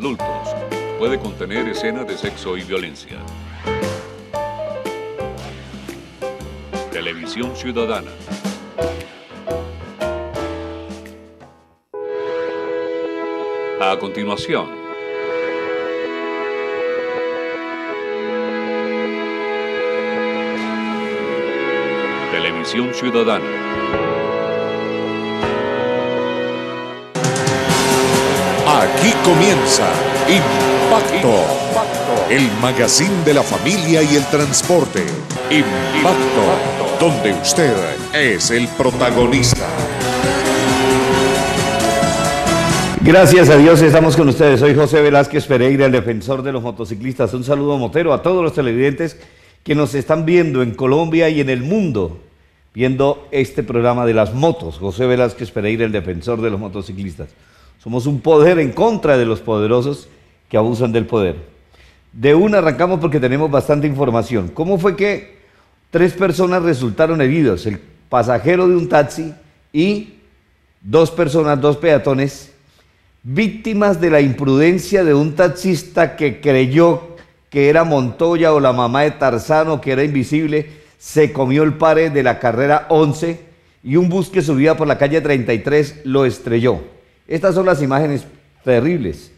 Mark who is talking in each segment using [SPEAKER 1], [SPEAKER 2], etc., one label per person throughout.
[SPEAKER 1] adultos. Puede contener escenas de sexo y violencia. Televisión Ciudadana. A continuación, Televisión Ciudadana.
[SPEAKER 2] Aquí comienza Impacto, el magazine de la familia y el transporte. Impacto, donde usted es el protagonista.
[SPEAKER 3] Gracias a Dios estamos con ustedes. Soy José Velázquez Pereira, el defensor de los motociclistas. Un saludo motero a todos los televidentes que nos están viendo en Colombia y en el mundo, viendo este programa de las motos. José Velázquez Pereira, el defensor de los motociclistas. Somos un poder en contra de los poderosos que abusan del poder. De una arrancamos porque tenemos bastante información. ¿Cómo fue que tres personas resultaron heridos? El pasajero de un taxi y dos personas, dos peatones, víctimas de la imprudencia de un taxista que creyó que era Montoya o la mamá de Tarzano, que era invisible, se comió el pare de la carrera 11 y un bus que subía por la calle 33 lo estrelló. Estas son las imágenes terribles.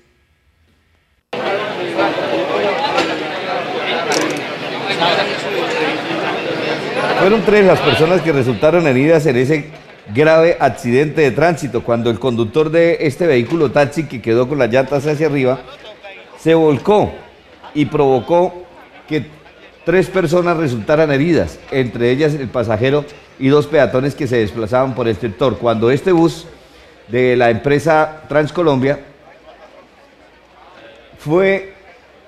[SPEAKER 3] Fueron tres las personas que resultaron heridas en ese grave accidente de tránsito cuando el conductor de este vehículo taxi que quedó con las llantas hacia arriba se volcó y provocó que tres personas resultaran heridas, entre ellas el pasajero y dos peatones que se desplazaban por el sector. Cuando este bus de la empresa Transcolombia fue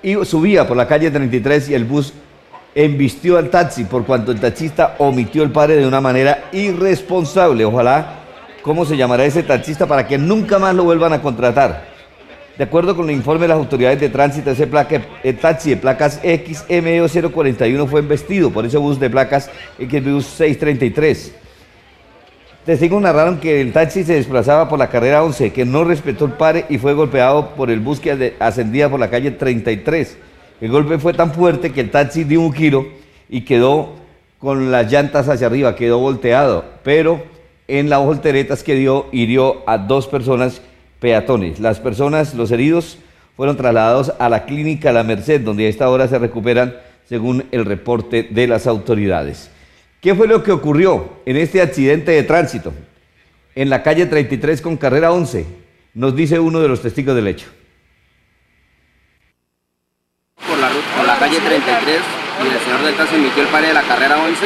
[SPEAKER 3] y subía por la calle 33 y el bus embistió al taxi por cuanto el taxista omitió el padre de una manera irresponsable. Ojalá, ¿cómo se llamará ese taxista para que nunca más lo vuelvan a contratar? De acuerdo con el informe de las autoridades de tránsito, ese taxi de placas XMO 041 fue embestido por ese bus de placas XBUS 633. Testigos narraron que el taxi se desplazaba por la carrera 11, que no respetó el pare y fue golpeado por el bus que ascendía por la calle 33. El golpe fue tan fuerte que el taxi dio un giro y quedó con las llantas hacia arriba, quedó volteado, pero en las volteretas que dio hirió a dos personas peatones. Las personas, los heridos, fueron trasladados a la clínica La Merced, donde a esta hora se recuperan según el reporte de las autoridades. ¿Qué fue lo que ocurrió en este accidente de tránsito? En la calle 33 con carrera 11, nos dice uno de los testigos del hecho.
[SPEAKER 4] Por la, por la calle 33 y el señor del taxi emitió el pare de la carrera 11,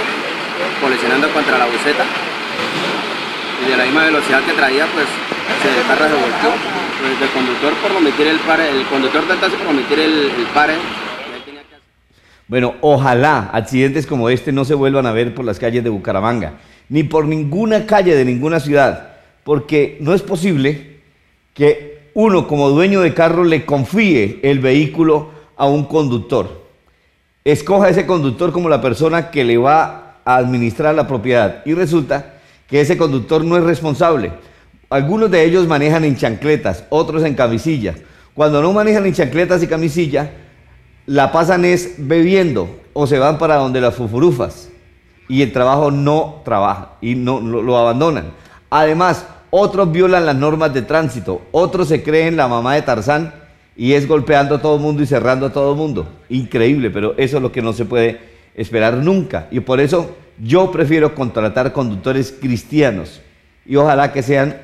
[SPEAKER 4] colisionando contra la buceta. Y de la misma velocidad que traía, pues se, el carro se volteó. Pues el conductor por omitir el el conductor del taxi por omitir el, el
[SPEAKER 3] bueno, ojalá accidentes como este no se vuelvan a ver por las calles de Bucaramanga, ni por ninguna calle de ninguna ciudad, porque no es posible que uno como dueño de carro le confíe el vehículo a un conductor. Escoja ese conductor como la persona que le va a administrar la propiedad y resulta que ese conductor no es responsable. Algunos de ellos manejan en chancletas, otros en camisilla. Cuando no manejan en chancletas y camisilla, la pasan es bebiendo o se van para donde las fufurufas y el trabajo no trabaja y no lo, abandonan. Además, otros violan las normas de tránsito, otros se creen la mamá de Tarzán y es golpeando a todo el mundo y cerrando a todo el mundo. Increíble, pero eso es lo que no se puede esperar nunca. Y por eso yo prefiero contratar conductores cristianos y ojalá que sean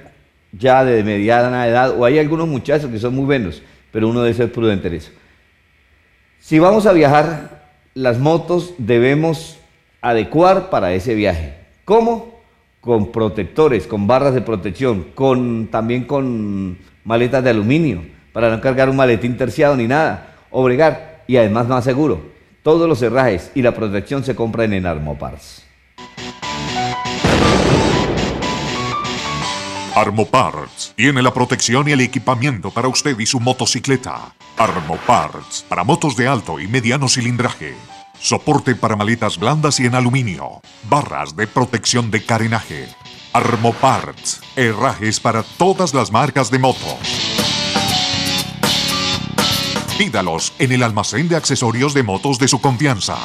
[SPEAKER 3] ya de mediana edad o hay algunos muchachos que son muy buenos, pero uno debe ser prudente en eso. Si vamos a viajar, las motos debemos adecuar para ese viaje. ¿Cómo? Con protectores, con barras de protección, con, también con maletas de aluminio, para no cargar un maletín terciado ni nada, obregar y además más seguro. Todos los herrajes y la protección se compran en
[SPEAKER 2] Armoparts tiene la protección y el equipamiento para usted y su motocicleta. Armoparts para motos de alto y mediano cilindraje. Soporte para maletas blandas y en aluminio. Barras de protección de carenaje. Armoparts, herrajes para todas las marcas de motos. Pídalos en el almacén de accesorios de motos de su confianza.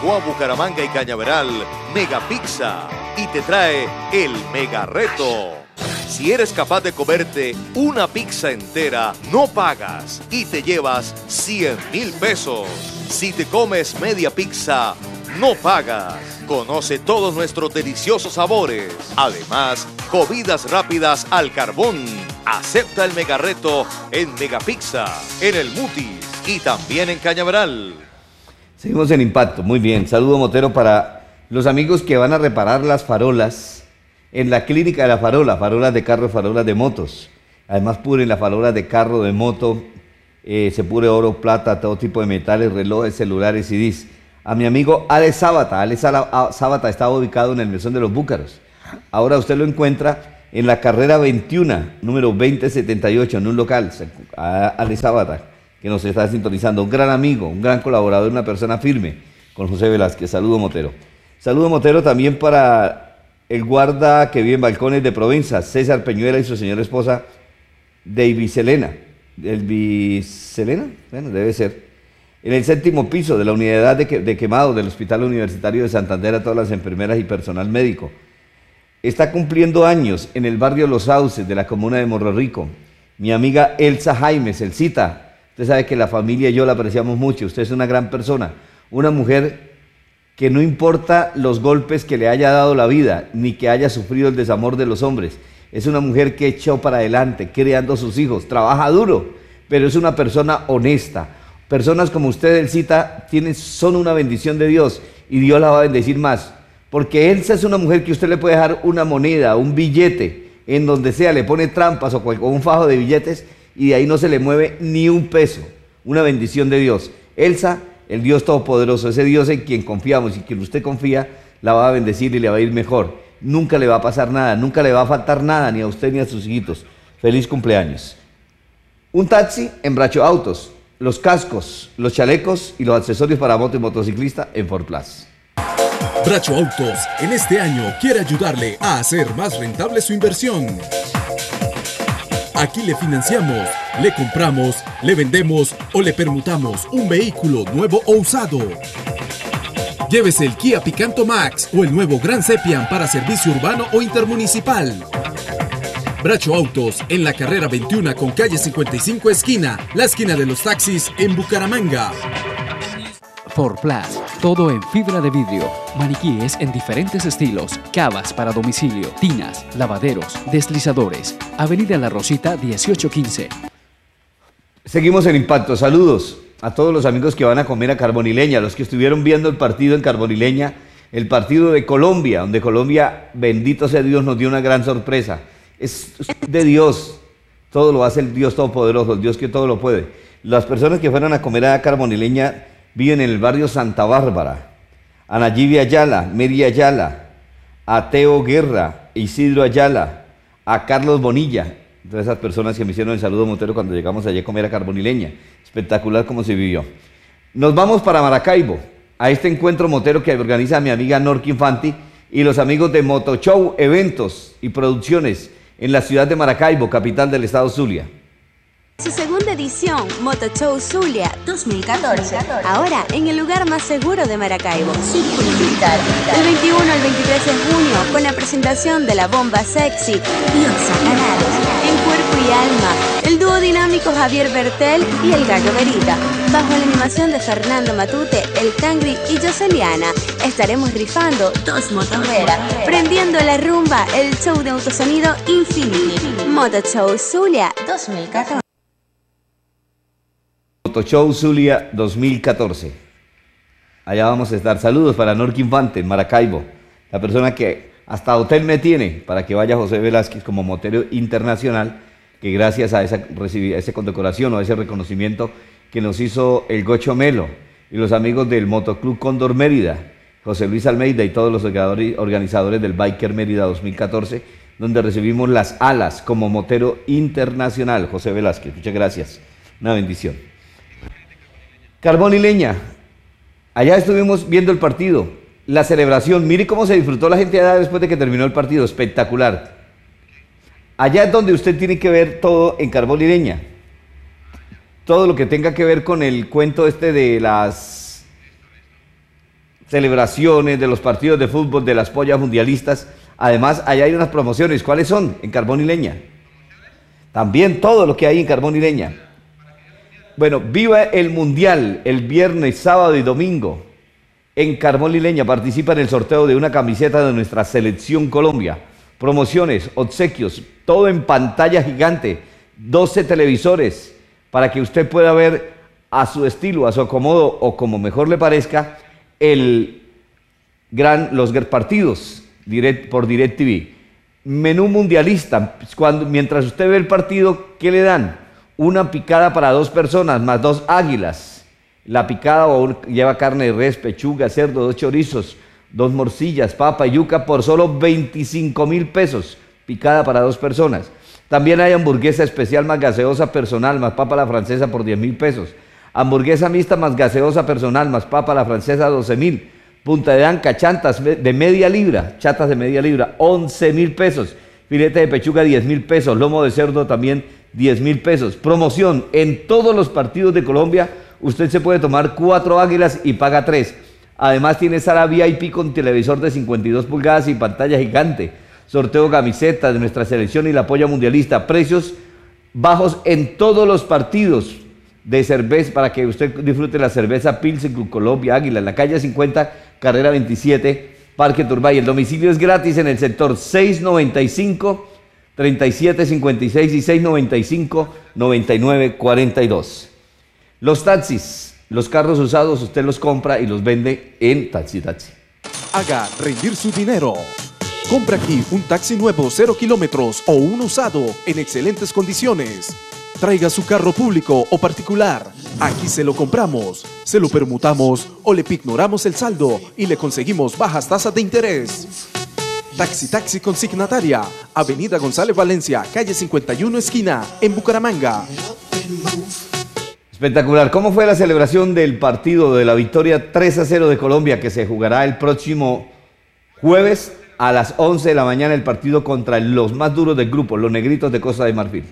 [SPEAKER 5] Llegó a Bucaramanga y Cañaveral Mega Pizza y te trae el Mega Reto. Si eres capaz de comerte una pizza entera, no pagas y te llevas 100 mil pesos. Si te comes media pizza, no pagas. Conoce todos nuestros deliciosos sabores. Además, comidas rápidas al carbón. Acepta el mega reto en Megapizza, en el Mutis y también en Cañaveral.
[SPEAKER 3] Seguimos en impacto, muy bien. Saludo Motero para los amigos que van a reparar las farolas en la clínica de la farola, farolas de carro, farolas de motos. Además puren las farolas de carro, de moto, eh, se pure oro, plata, todo tipo de metales, relojes, celulares, CDs. A mi amigo Ale Sábata, Ale Sábata estaba ubicado en el mesón de los Búcaros. Ahora usted lo encuentra en la carrera 21, número 2078, en un local, Ale Sábata, que nos está sintonizando. Un gran amigo, un gran colaborador, una persona firme con José Velázquez. Saludo Motero. Saludo Motero también para el guarda que vive en Balcones de Provenza, César Peñuela y su señora esposa, David Selena. ¿El Selena? Bueno, debe ser. En el séptimo piso de la unidad de, de quemado del Hospital Universitario de Santander a todas las enfermeras y personal médico. Está cumpliendo años en el barrio Los Sauces de la comuna de Morro Rico. Mi amiga Elsa Jaimes, Elcita. Usted sabe que la familia y yo la apreciamos mucho. Usted es una gran persona. Una mujer que no importa los golpes que le haya dado la vida, ni que haya sufrido el desamor de los hombres. Es una mujer que echó para adelante, creando a sus hijos. Trabaja duro, pero es una persona honesta. Personas como usted, Elcita, tienen, son una bendición de Dios y Dios la va a bendecir más. Porque Elsa es una mujer que usted le puede dejar una moneda, un billete, en donde sea, le pone trampas o, un fajo de billetes y de ahí no se le mueve ni un peso. Una bendición de Dios. Elsa, el Dios Todopoderoso, ese Dios en quien confiamos y quien usted confía, la va a bendecir y le va a ir mejor. Nunca le va a pasar nada, nunca le va a faltar nada, ni a usted ni a sus hijitos. Feliz cumpleaños. Un taxi en Bracho Autos, los cascos, los chalecos y los accesorios para moto y motociclista en Ford Plus.
[SPEAKER 6] Bracho Autos en este año quiere ayudarle a hacer más rentable su inversión. Aquí le financiamos, le compramos, le vendemos o le permutamos un vehículo nuevo o usado. Llévese el Kia Picanto Max o el nuevo Gran Sepian para servicio urbano o intermunicipal. Bracho Autos en la carrera 21 con calle 55 esquina, la esquina de los taxis en Bucaramanga.
[SPEAKER 7] For Plus, todo en fibra de vidrio, maniquíes en diferentes estilos, cavas para domicilio, tinas, lavaderos, deslizadores. Avenida La Rosita 1815.
[SPEAKER 3] Seguimos el impacto. Saludos a todos los amigos que van a comer a Carbonileña, los que estuvieron viendo el partido en Carbonileña, el partido de Colombia, donde Colombia, bendito sea Dios, nos dio una gran sorpresa. Es de Dios, todo lo hace el Dios Todopoderoso, el Dios que todo lo puede. Las personas que fueron a comer a Carbonileña viven en el barrio Santa Bárbara, a Nayibia Ayala, Mary Ayala, a Teo Guerra, Isidro Ayala, a Carlos Bonilla, todas esas personas que me hicieron el saludo Montero cuando llegamos allí a comer a Carbonileña. Espectacular como se vivió. Nos vamos para Maracaibo, a este encuentro motero que organiza mi amiga Norki Infanti y los amigos de Motochow Eventos y Producciones en la ciudad de Maracaibo, capital del estado Zulia.
[SPEAKER 8] Su segunda edición, Moto Show Zulia 2014. Ahora en el lugar más seguro de Maracaibo, Círculo Militar. Del 21 al 23 de junio, con la presentación de la bomba sexy, Diosa Canales, en cuerpo y alma, el dúo dinámico Javier Bertel y el Gallo Verita. Bajo la animación de Fernando Matute, El Tangri y Joseliana, estaremos rifando dos motos prendiendo la rumba, el show de autosonido Infinity. Moto Show Zulia 2014.
[SPEAKER 3] Show Zulia 2014. Allá vamos a estar. Saludos para Norque Infante, Maracaibo, la persona que hasta hotel me tiene para que vaya José Velázquez como motero internacional, que gracias a esa, a esa condecoración o a ese reconocimiento que nos hizo el Gocho Melo y los amigos del Motoclub Condor Mérida, José Luis Almeida y todos los organizadores del Biker Mérida 2014, donde recibimos las alas como motero internacional, José Velázquez. Muchas gracias. Una bendición. Carbón y leña. Allá estuvimos viendo el partido, la celebración. Mire cómo se disfrutó la gente allá después de que terminó el partido. Espectacular. Allá es donde usted tiene que ver todo en carbón y leña. Todo lo que tenga que ver con el cuento este de las celebraciones, de los partidos de fútbol, de las pollas mundialistas. Además, allá hay unas promociones. ¿Cuáles son? En carbón y leña. También todo lo que hay en carbón y leña. Bueno, viva el Mundial el viernes, sábado y domingo. En Carbón y Leña participa en el sorteo de una camiseta de nuestra selección Colombia. Promociones, obsequios, todo en pantalla gigante, 12 televisores para que usted pueda ver a su estilo, a su acomodo o como mejor le parezca el gran, los partidos direct, por DirecTV. Menú mundialista, cuando, mientras usted ve el partido, ¿qué le dan? Una picada para dos personas, más dos águilas. La picada lleva carne de res, pechuga, cerdo, dos chorizos, dos morcillas, papa y yuca por solo 25 mil pesos. Picada para dos personas. También hay hamburguesa especial más gaseosa personal, más papa la francesa por 10 mil pesos. Hamburguesa mixta más gaseosa personal, más papa la francesa 12 mil. Punta de anca, chantas de media libra, chatas de media libra, 11 mil pesos. Filete de pechuga 10 mil pesos. Lomo de cerdo también 10 mil pesos. Promoción, en todos los partidos de Colombia usted se puede tomar cuatro águilas y paga tres. Además tiene sala VIP con televisor de 52 pulgadas y pantalla gigante. Sorteo camisetas de nuestra selección y la polla mundialista. Precios bajos en todos los partidos de cerveza para que usted disfrute la cerveza Pilsen Club Colombia Águila en la calle 50, carrera 27, Parque Turbay. El domicilio es gratis en el sector 695 3756 y 695 9942. Los taxis, los carros usados, usted los compra y los vende en Taxi Taxi.
[SPEAKER 6] Haga rendir su dinero. Compra aquí un taxi nuevo 0 kilómetros o un usado en excelentes condiciones. Traiga su carro público o particular. Aquí se lo compramos, se lo permutamos o le pignoramos el saldo y le conseguimos bajas tasas de interés. Taxi Taxi Consignataria, Avenida González Valencia, calle 51 esquina, en Bucaramanga.
[SPEAKER 3] Espectacular. ¿Cómo fue la celebración del partido de la victoria 3 a 0 de Colombia que se jugará el próximo jueves a las 11 de la mañana el partido contra los más duros del grupo, los negritos de Costa de Marfil?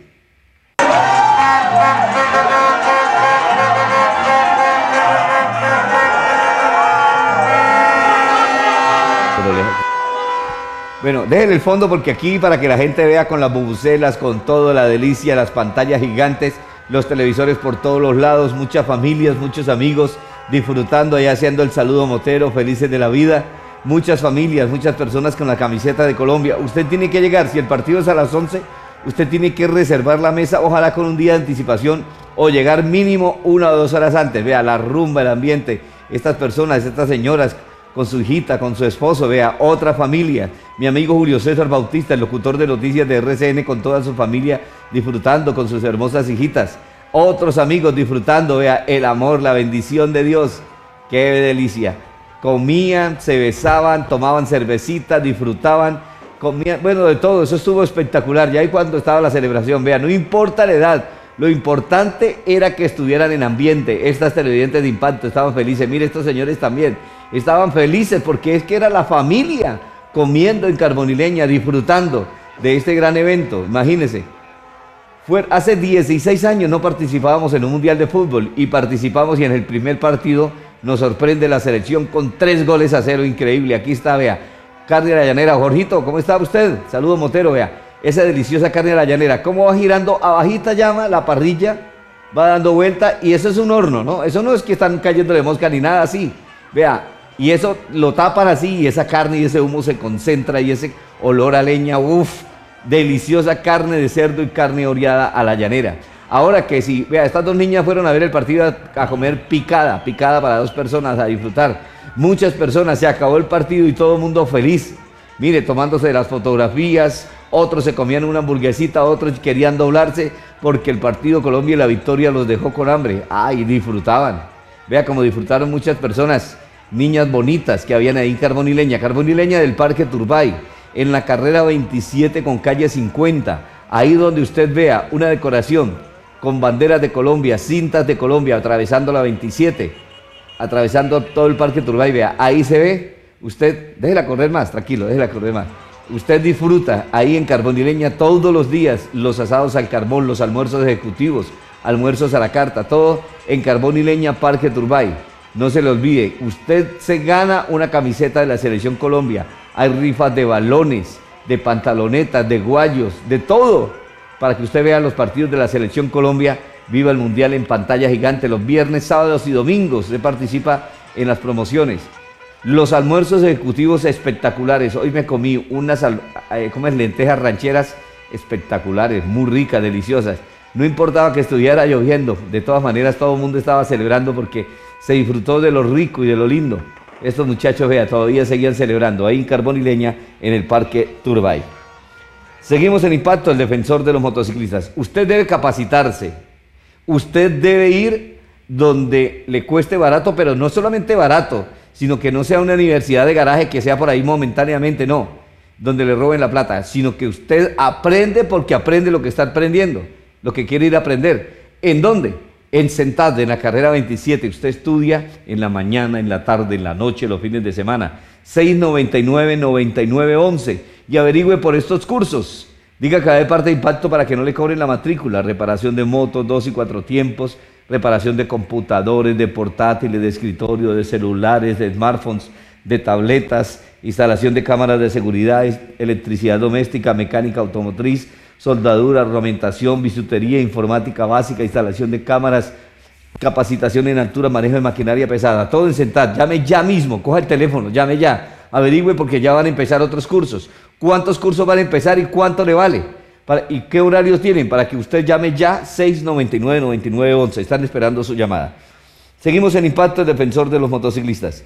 [SPEAKER 3] Bueno, dejen el fondo porque aquí para que la gente vea con las bubucelas, con toda la delicia, las pantallas gigantes, los televisores por todos los lados, muchas familias, muchos amigos disfrutando allá haciendo el saludo motero, felices de la vida. Muchas familias, muchas personas con la camiseta de Colombia. Usted tiene que llegar, si el partido es a las 11, usted tiene que reservar la mesa, ojalá con un día de anticipación o llegar mínimo una o dos horas antes. Vea la rumba, el ambiente, estas personas, estas señoras con su hijita, con su esposo, vea, otra familia. Mi amigo Julio César Bautista, el locutor de noticias de RCN, con toda su familia disfrutando con sus hermosas hijitas. Otros amigos disfrutando, vea, el amor, la bendición de Dios. Qué delicia. Comían, se besaban, tomaban cervecita, disfrutaban, comían, bueno, de todo, eso estuvo espectacular. Ya ahí cuando estaba la celebración, vea, no importa la edad, lo importante era que estuvieran en ambiente. Estas televidentes de impacto estaban felices. Mire, estos señores también estaban felices porque es que era la familia comiendo en Carbonileña, disfrutando de este gran evento. Imagínense. Fue, hace 16 años no participábamos en un mundial de fútbol y participamos y en el primer partido nos sorprende la selección con tres goles a cero, increíble. Aquí está, vea, carne de la llanera. Jorgito, ¿cómo está usted? Saludo Motero, vea, esa deliciosa carne de la llanera. ¿Cómo va girando a bajita llama la parrilla? Va dando vuelta y eso es un horno, ¿no? Eso no es que están cayendo de mosca ni nada así. Vea, y eso lo tapan así y esa carne y ese humo se concentra y ese olor a leña, uff, deliciosa carne de cerdo y carne oreada a la llanera. Ahora que si, vea, estas dos niñas fueron a ver el partido a, comer picada, picada para dos personas, a disfrutar. Muchas personas, se acabó el partido y todo el mundo feliz. Mire, tomándose las fotografías, otros se comían una hamburguesita, otros querían doblarse porque el partido Colombia y la victoria los dejó con hambre. Ay, disfrutaban. Vea cómo disfrutaron muchas personas niñas bonitas que habían ahí en Carbonileña, Carbonileña del Parque Turbay, en la carrera 27 con calle 50, ahí donde usted vea una decoración con banderas de Colombia, cintas de Colombia, atravesando la 27, atravesando todo el Parque Turbay, vea, ahí se ve, usted, déjela correr más, tranquilo, déjela correr más. Usted disfruta ahí en Carbón y Leña todos los días los asados al carbón, los almuerzos ejecutivos, almuerzos a la carta, todo en Carbón y Leña Parque Turbay. No se le olvide, usted se gana una camiseta de la Selección Colombia. Hay rifas de balones, de pantalonetas, de guayos, de todo, para que usted vea los partidos de la Selección Colombia. Viva el Mundial en pantalla gigante los viernes, sábados y domingos. Se participa en las promociones. Los almuerzos ejecutivos espectaculares. Hoy me comí unas eh, lentejas rancheras espectaculares, muy ricas, deliciosas. No importaba que estuviera lloviendo, de todas maneras todo el mundo estaba celebrando porque se disfrutó de lo rico y de lo lindo. Estos muchachos, vea, todavía seguían celebrando ahí en Carbón y Leña en el Parque Turbay. Seguimos en Impacto, el defensor de los motociclistas. Usted debe capacitarse. Usted debe ir donde le cueste barato, pero no solamente barato, sino que no sea una universidad de garaje que sea por ahí momentáneamente, no, donde le roben la plata, sino que usted aprende porque aprende lo que está aprendiendo, lo que quiere ir a aprender. ¿En dónde? En Sentad, en la carrera 27. Usted estudia en la mañana, en la tarde, en la noche, los fines de semana. 699-9911 y averigüe por estos cursos. Diga que hay parte de impacto para que no le cobren la matrícula. Reparación de motos, dos y cuatro tiempos, reparación de computadores, de portátiles, de escritorio, de celulares, de smartphones, de tabletas, instalación de cámaras de seguridad, electricidad doméstica, mecánica automotriz, soldadura, ornamentación, bisutería, informática básica, instalación de cámaras, capacitación en altura, manejo de maquinaria pesada, todo en sentar. Llame ya mismo, coja el teléfono, llame ya, averigüe porque ya van a empezar otros cursos. ¿Cuántos cursos van a empezar y cuánto le vale? ¿Y qué horarios tienen? Para que usted llame ya 699-9911. Están esperando su llamada. Seguimos en Impacto, el defensor de los motociclistas.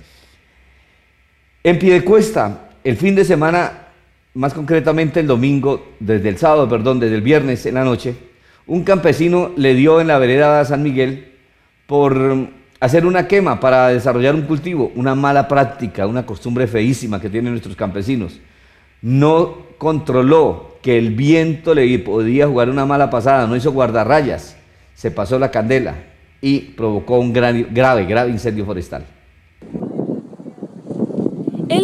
[SPEAKER 3] En Piedecuesta, el fin de semana, más concretamente el domingo, desde el sábado, perdón, desde el viernes en la noche, un campesino le dio en la vereda San Miguel por hacer una quema para desarrollar un cultivo, una mala práctica, una costumbre feísima que tienen nuestros campesinos. No controló que el viento le podía jugar una mala pasada, no hizo guardarrayas, se pasó la candela y provocó un grave, grave incendio forestal.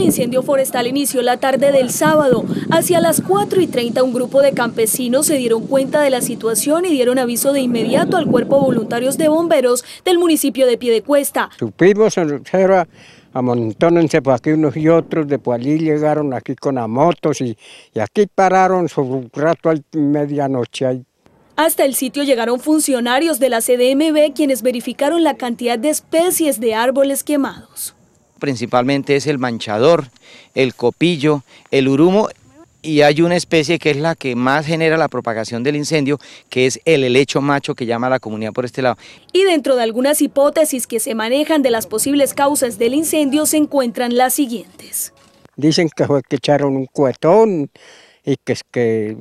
[SPEAKER 9] Incendio forestal inició la tarde del sábado. Hacia las 4 y 30 un grupo de campesinos se dieron cuenta de la situación y dieron aviso de inmediato al cuerpo voluntarios de bomberos del municipio de Piedecuesta.
[SPEAKER 10] Supimos en amontónense por aquí unos y otros, de por allí llegaron aquí con las motos y, aquí pararon sobre un rato a medianoche.
[SPEAKER 9] Hasta el sitio llegaron funcionarios de la CDMB quienes verificaron la cantidad de especies de árboles quemados.
[SPEAKER 11] Principalmente es el manchador, el copillo, el urumo y hay una especie que es la que más genera la propagación del incendio, que es el helecho macho que llama a la comunidad por este lado.
[SPEAKER 9] Y dentro de algunas hipótesis que se manejan de las posibles causas del incendio se encuentran las siguientes.
[SPEAKER 10] Dicen que fue que echaron un cuetón y que, es que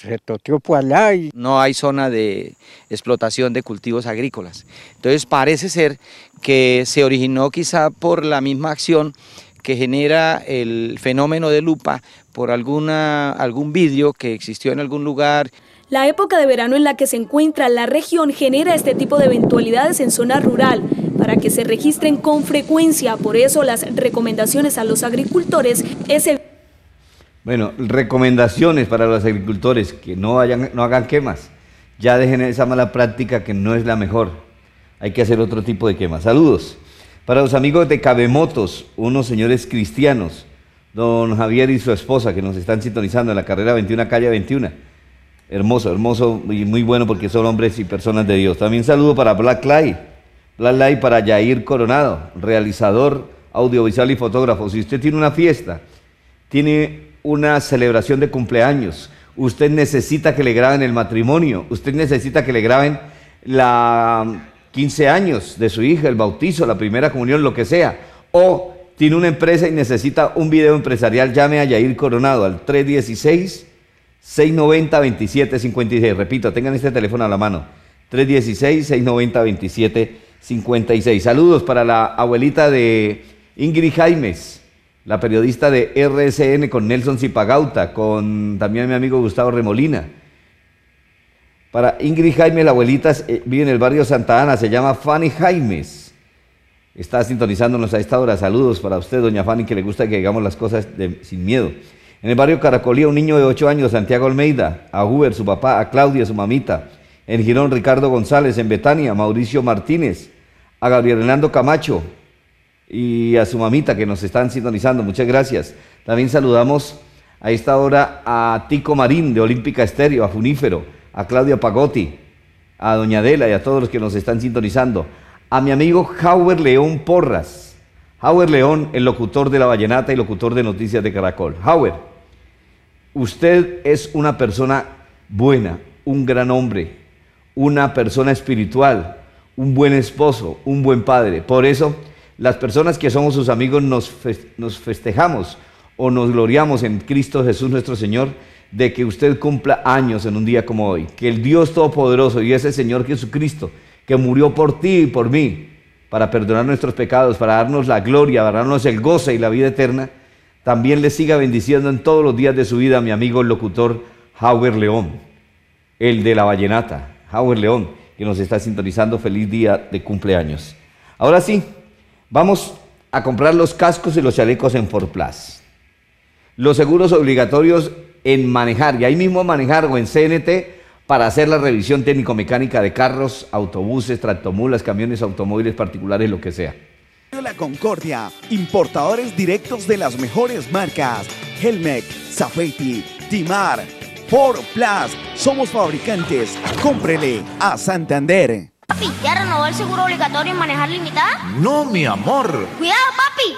[SPEAKER 10] se toteó por allá. Y...
[SPEAKER 11] No hay zona de explotación de cultivos agrícolas. Entonces parece ser que se originó quizá por la misma acción que genera el fenómeno de lupa por alguna, algún vídeo que existió en algún lugar.
[SPEAKER 9] La época de verano en la que se encuentra la región genera este tipo de eventualidades en zona rural para que se registren con frecuencia. Por eso las recomendaciones a los agricultores es...
[SPEAKER 3] Bueno, recomendaciones para los agricultores que no, vayan, no hagan quemas. Ya dejen esa mala práctica que no es la mejor. Hay que hacer otro tipo de quemas. Saludos. Para los amigos de Cabemotos, unos señores cristianos, don Javier y su esposa que nos están sintonizando en la carrera 21, calle 21. Hermoso, hermoso y muy bueno porque son hombres y personas de Dios. También saludo para Black Light, Black Light para Yair Coronado, realizador audiovisual y fotógrafo. Si usted tiene una fiesta, tiene una celebración de cumpleaños, usted necesita que le graben el matrimonio, usted necesita que le graben la 15 años de su hija, el bautizo, la primera comunión, lo que sea, o tiene una empresa y necesita un video empresarial, llame a Yair Coronado al 316 690 2756. Repito, tengan este teléfono a la mano. 316 690 2756. Saludos para la abuelita de Ingrid Jaimes, la periodista de RSN con Nelson Zipagauta, con también mi amigo Gustavo Remolina para Ingrid Jaime, la abuelita eh, vive en el barrio Santa Ana, se llama Fanny Jaimes. Está sintonizándonos a esta hora. Saludos para usted, doña Fanny, que le gusta que digamos las cosas sin miedo. En el barrio Caracolía, un niño de 8 años, Santiago Almeida, a Huber, su papá, a Claudia, su mamita. En Girón, Ricardo González, en Betania, Mauricio Martínez, a Gabriel Hernando Camacho y a su mamita que nos están sintonizando. Muchas gracias. También saludamos a esta hora a Tico Marín de Olímpica Estéreo, a Funífero, a Claudia Pagotti, a Doña Adela y a todos los que nos están sintonizando. A mi amigo Howard León Porras. Howard León, el locutor de la Vallenata y locutor de Noticias de Caracol. Howard, usted es una persona buena, un gran hombre, una persona espiritual, un buen esposo, un buen padre. Por eso, las personas que somos sus amigos nos, nos festejamos o nos gloriamos en Cristo Jesús nuestro Señor de que usted cumpla años en un día como hoy. Que el Dios Todopoderoso y ese Señor Jesucristo que murió por ti y por mí para perdonar nuestros pecados, para darnos la gloria, para darnos el goce y la vida eterna, también le siga bendiciendo en todos los días de su vida a mi amigo locutor Howard León, el de la vallenata, Howard León, que nos está sintonizando. Feliz día de cumpleaños. Ahora sí, vamos a comprar los cascos y los chalecos en Forplas. Los seguros obligatorios en manejar, y ahí mismo manejar o en CNT para hacer la revisión técnico-mecánica de carros, autobuses, tractomulas, camiones, automóviles particulares, lo que sea.
[SPEAKER 12] La Concordia, importadores directos de las mejores marcas. Helmec, Safety, Timar, Ford Plus. Somos fabricantes. Cómprele a Santander.
[SPEAKER 13] Papi, ¿ya renovó el seguro obligatorio en manejar limitada?
[SPEAKER 14] No, mi amor.
[SPEAKER 13] Cuidado, papi.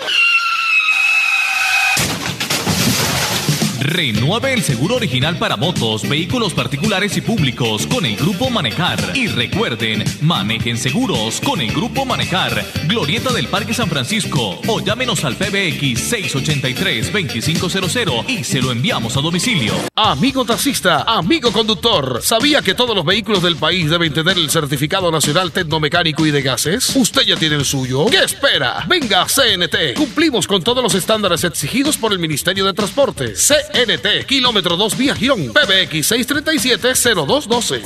[SPEAKER 15] Renueve el seguro original para motos, vehículos particulares y públicos con el Grupo Manejar. Y recuerden, manejen seguros con el Grupo Manejar. Glorieta del Parque San Francisco o llámenos al PBX 683-2500 y se lo enviamos a domicilio.
[SPEAKER 16] Amigo taxista, amigo conductor, ¿sabía que todos los vehículos del país deben tener el certificado nacional tecnomecánico y de gases? ¿Usted ya tiene el suyo? ¿Qué espera? Venga CNT. Cumplimos con todos los estándares exigidos por el Ministerio de Transporte. CNT, kilómetro 2 vía Girón, PBX 637-0212.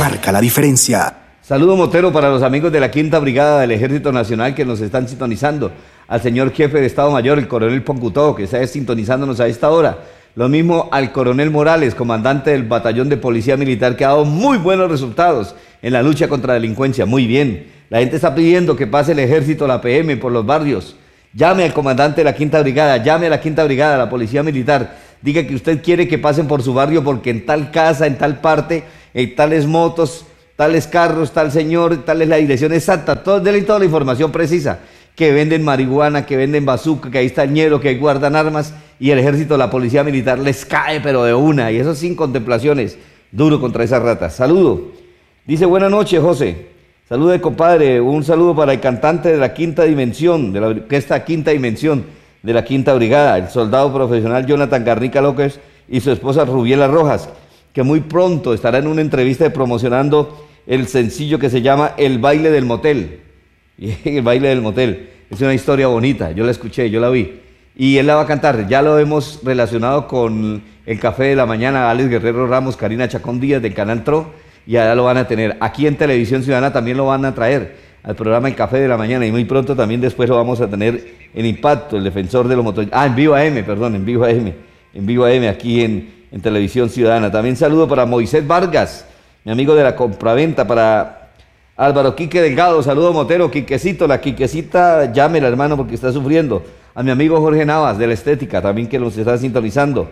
[SPEAKER 12] Marca la diferencia.
[SPEAKER 3] Saludo Motero para los amigos de la Quinta Brigada del Ejército Nacional que nos están sintonizando. Al señor jefe de Estado Mayor, el coronel Poncutó, que está sintonizándonos a esta hora. Lo mismo al coronel Morales, comandante del batallón de policía militar, que ha dado muy buenos resultados en la lucha contra la delincuencia. Muy bien. La gente está pidiendo que pase el ejército, la PM, por los barrios. Llame al comandante de la Quinta Brigada, llame a la Quinta Brigada, a la Policía Militar. Diga que usted quiere que pasen por su barrio porque en tal casa, en tal parte, en tales motos, tales carros, tal señor, tal es la dirección exacta. Todo, denle toda la información precisa. Que venden marihuana, que venden bazooka, que ahí está el ñero, que ahí guardan armas y el ejército, la policía militar les cae, pero de una. Y eso sin contemplaciones. Duro contra esas ratas. Saludo. Dice buenas noches, José. Salude, compadre. Un saludo para el cantante de la quinta dimensión, de la, quinta dimensión de la quinta brigada, el soldado profesional Jonathan Garnica López y su esposa Rubiela Rojas, que muy pronto estará en una entrevista promocionando el sencillo que se llama El baile del motel. El baile del motel. Es una historia bonita. Yo la escuché, yo la vi. Y él la va a cantar. Ya lo hemos relacionado con el café de la mañana, Alex Guerrero Ramos, Karina Chacón Díaz del Canal Tro y allá lo van a tener. Aquí en Televisión Ciudadana también lo van a traer al programa El Café de la Mañana y muy pronto también después lo vamos a tener en Impacto, el defensor de los motores. Ah, en Vivo AM, perdón, en Vivo AM, en Vivo AM aquí en, en Televisión Ciudadana. También saludo para Moisés Vargas, mi amigo de la compraventa, para Álvaro Quique Delgado, saludo Motero, Quiquecito, la Quiquecita, llámela hermano porque está sufriendo. A mi amigo Jorge Navas de la Estética, también que nos está sintonizando.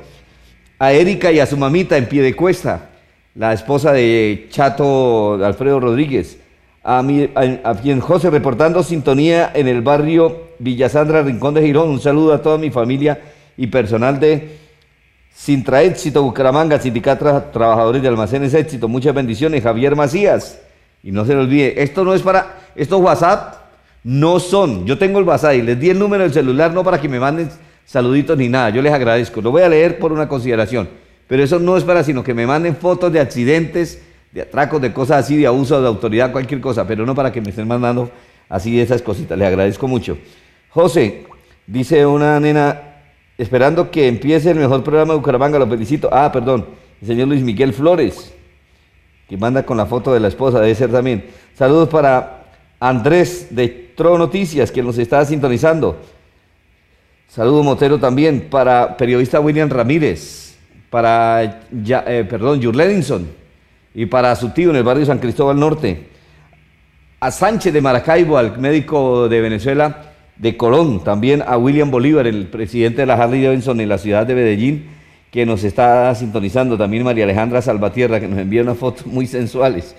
[SPEAKER 3] A Erika y a su mamita en pie de cuesta la esposa de Chato Alfredo Rodríguez, a, a, quien José reportando sintonía en el barrio Villasandra, Rincón de Girón. Un saludo a toda mi familia y personal de Sintra Éxito, Bucaramanga, Sindicato Trabajadores de Almacenes Éxito. Muchas bendiciones, Javier Macías. Y no se le olvide, esto no es para, estos WhatsApp no son, yo tengo el WhatsApp y les di el número del celular no para que me manden saluditos ni nada, yo les agradezco. Lo voy a leer por una consideración. Pero eso no es para sino que me manden fotos de accidentes, de atracos, de cosas así, de abuso de autoridad, cualquier cosa, pero no para que me estén mandando así esas cositas. Le agradezco mucho. José, dice una nena, esperando que empiece el mejor programa de Bucaramanga, lo felicito. Ah, perdón, el señor Luis Miguel Flores, que manda con la foto de la esposa, debe ser también. Saludos para Andrés de Tro Noticias, que nos está sintonizando. Saludo Motero también para periodista William Ramírez, para, ya, eh, perdón, y para su tío en el barrio San Cristóbal Norte. A Sánchez de Maracaibo, al médico de Venezuela de Colón, también a William Bolívar, el presidente de la Harley Davidson en la ciudad de Medellín, que nos está sintonizando. También María Alejandra Salvatierra, que nos envía unas fotos muy sensuales.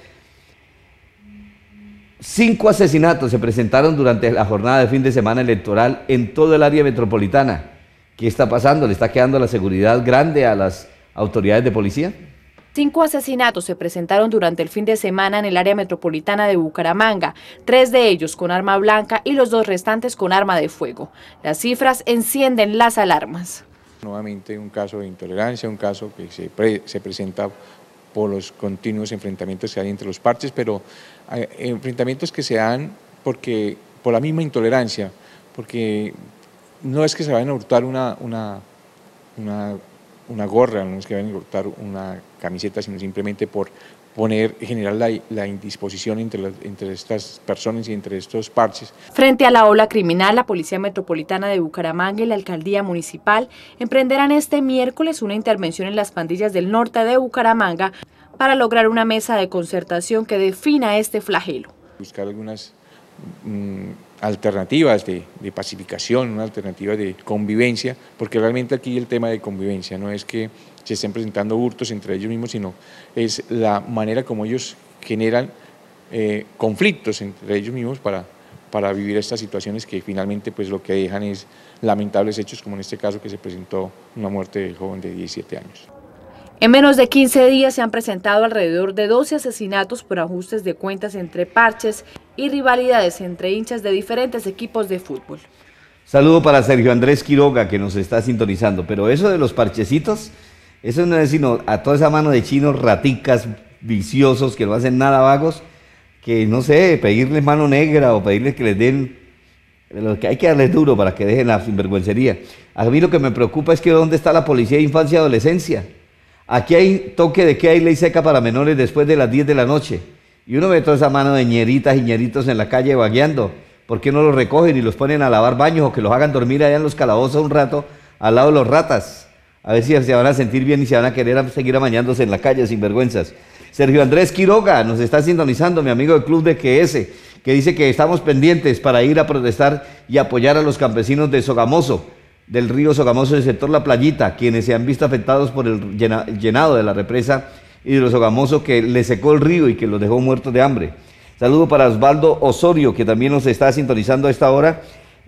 [SPEAKER 3] Cinco asesinatos se presentaron durante la jornada de fin de semana electoral en todo el área metropolitana. ¿Qué está pasando? ¿Le está quedando la seguridad grande a las autoridades de policía?
[SPEAKER 14] Cinco asesinatos se presentaron durante el fin de semana en el área metropolitana de Bucaramanga, tres de ellos con arma blanca y los dos restantes con arma de fuego. Las cifras encienden las alarmas.
[SPEAKER 17] Nuevamente un caso de intolerancia, un caso que se, se presenta por los continuos enfrentamientos que hay entre los parches, pero enfrentamientos que se dan porque, por la misma intolerancia, porque no es que se vayan a hurtar una, una, una, gorra, no es que vayan a hurtar una camiseta, sino simplemente por poner, generar la, la indisposición entre, entre estas personas y entre estos parches.
[SPEAKER 14] Frente a la ola criminal, la Policía Metropolitana de Bucaramanga y la Alcaldía Municipal emprenderán este miércoles una intervención en las pandillas del norte de Bucaramanga para lograr una mesa de concertación que defina este flagelo.
[SPEAKER 17] Buscar algunas mm, alternativas de, pacificación, una alternativa de convivencia, porque realmente aquí el tema de convivencia no es que se estén presentando hurtos entre ellos mismos, sino es la manera como ellos generan eh, conflictos entre ellos mismos para, para vivir estas situaciones que finalmente pues lo que dejan es lamentables hechos como en este caso que se presentó una muerte del joven de 17 años.
[SPEAKER 14] En menos de 15 días se han presentado alrededor de 12 asesinatos por ajustes de cuentas entre parches y rivalidades entre hinchas de diferentes equipos de fútbol.
[SPEAKER 3] Saludo para Sergio Andrés Quiroga que nos está sintonizando, pero eso de los parchecitos, eso no es sino a toda esa mano de chinos raticas viciosos que no hacen nada vagos, que no sé, pedirles mano negra o pedirles que les den lo que hay que darles duro para que dejen la sinvergüencería. A mí lo que me preocupa es que dónde está la policía de infancia y adolescencia. Aquí hay toque de que hay ley seca para menores después de las 10 de la noche. Y uno ve toda esa mano de ñeritas y ñeritos en la calle vagueando. ¿Por qué no los recogen y los ponen a lavar baños o que los hagan dormir allá en los calabozos un rato al lado de los ratas? A ver si se van a sentir bien y se van a querer seguir amañándose en la calle sin vergüenzas. Sergio Andrés Quiroga nos está sintonizando, mi amigo del Club de QS, que dice que estamos pendientes para ir a protestar y apoyar a los campesinos de Sogamoso del río Sogamoso del sector La Playita, quienes se han visto afectados por el llenado de la represa y de los Sogamoso que le secó el río y que los dejó muertos de hambre. Saludo para Osvaldo Osorio, que también nos está sintonizando a esta hora,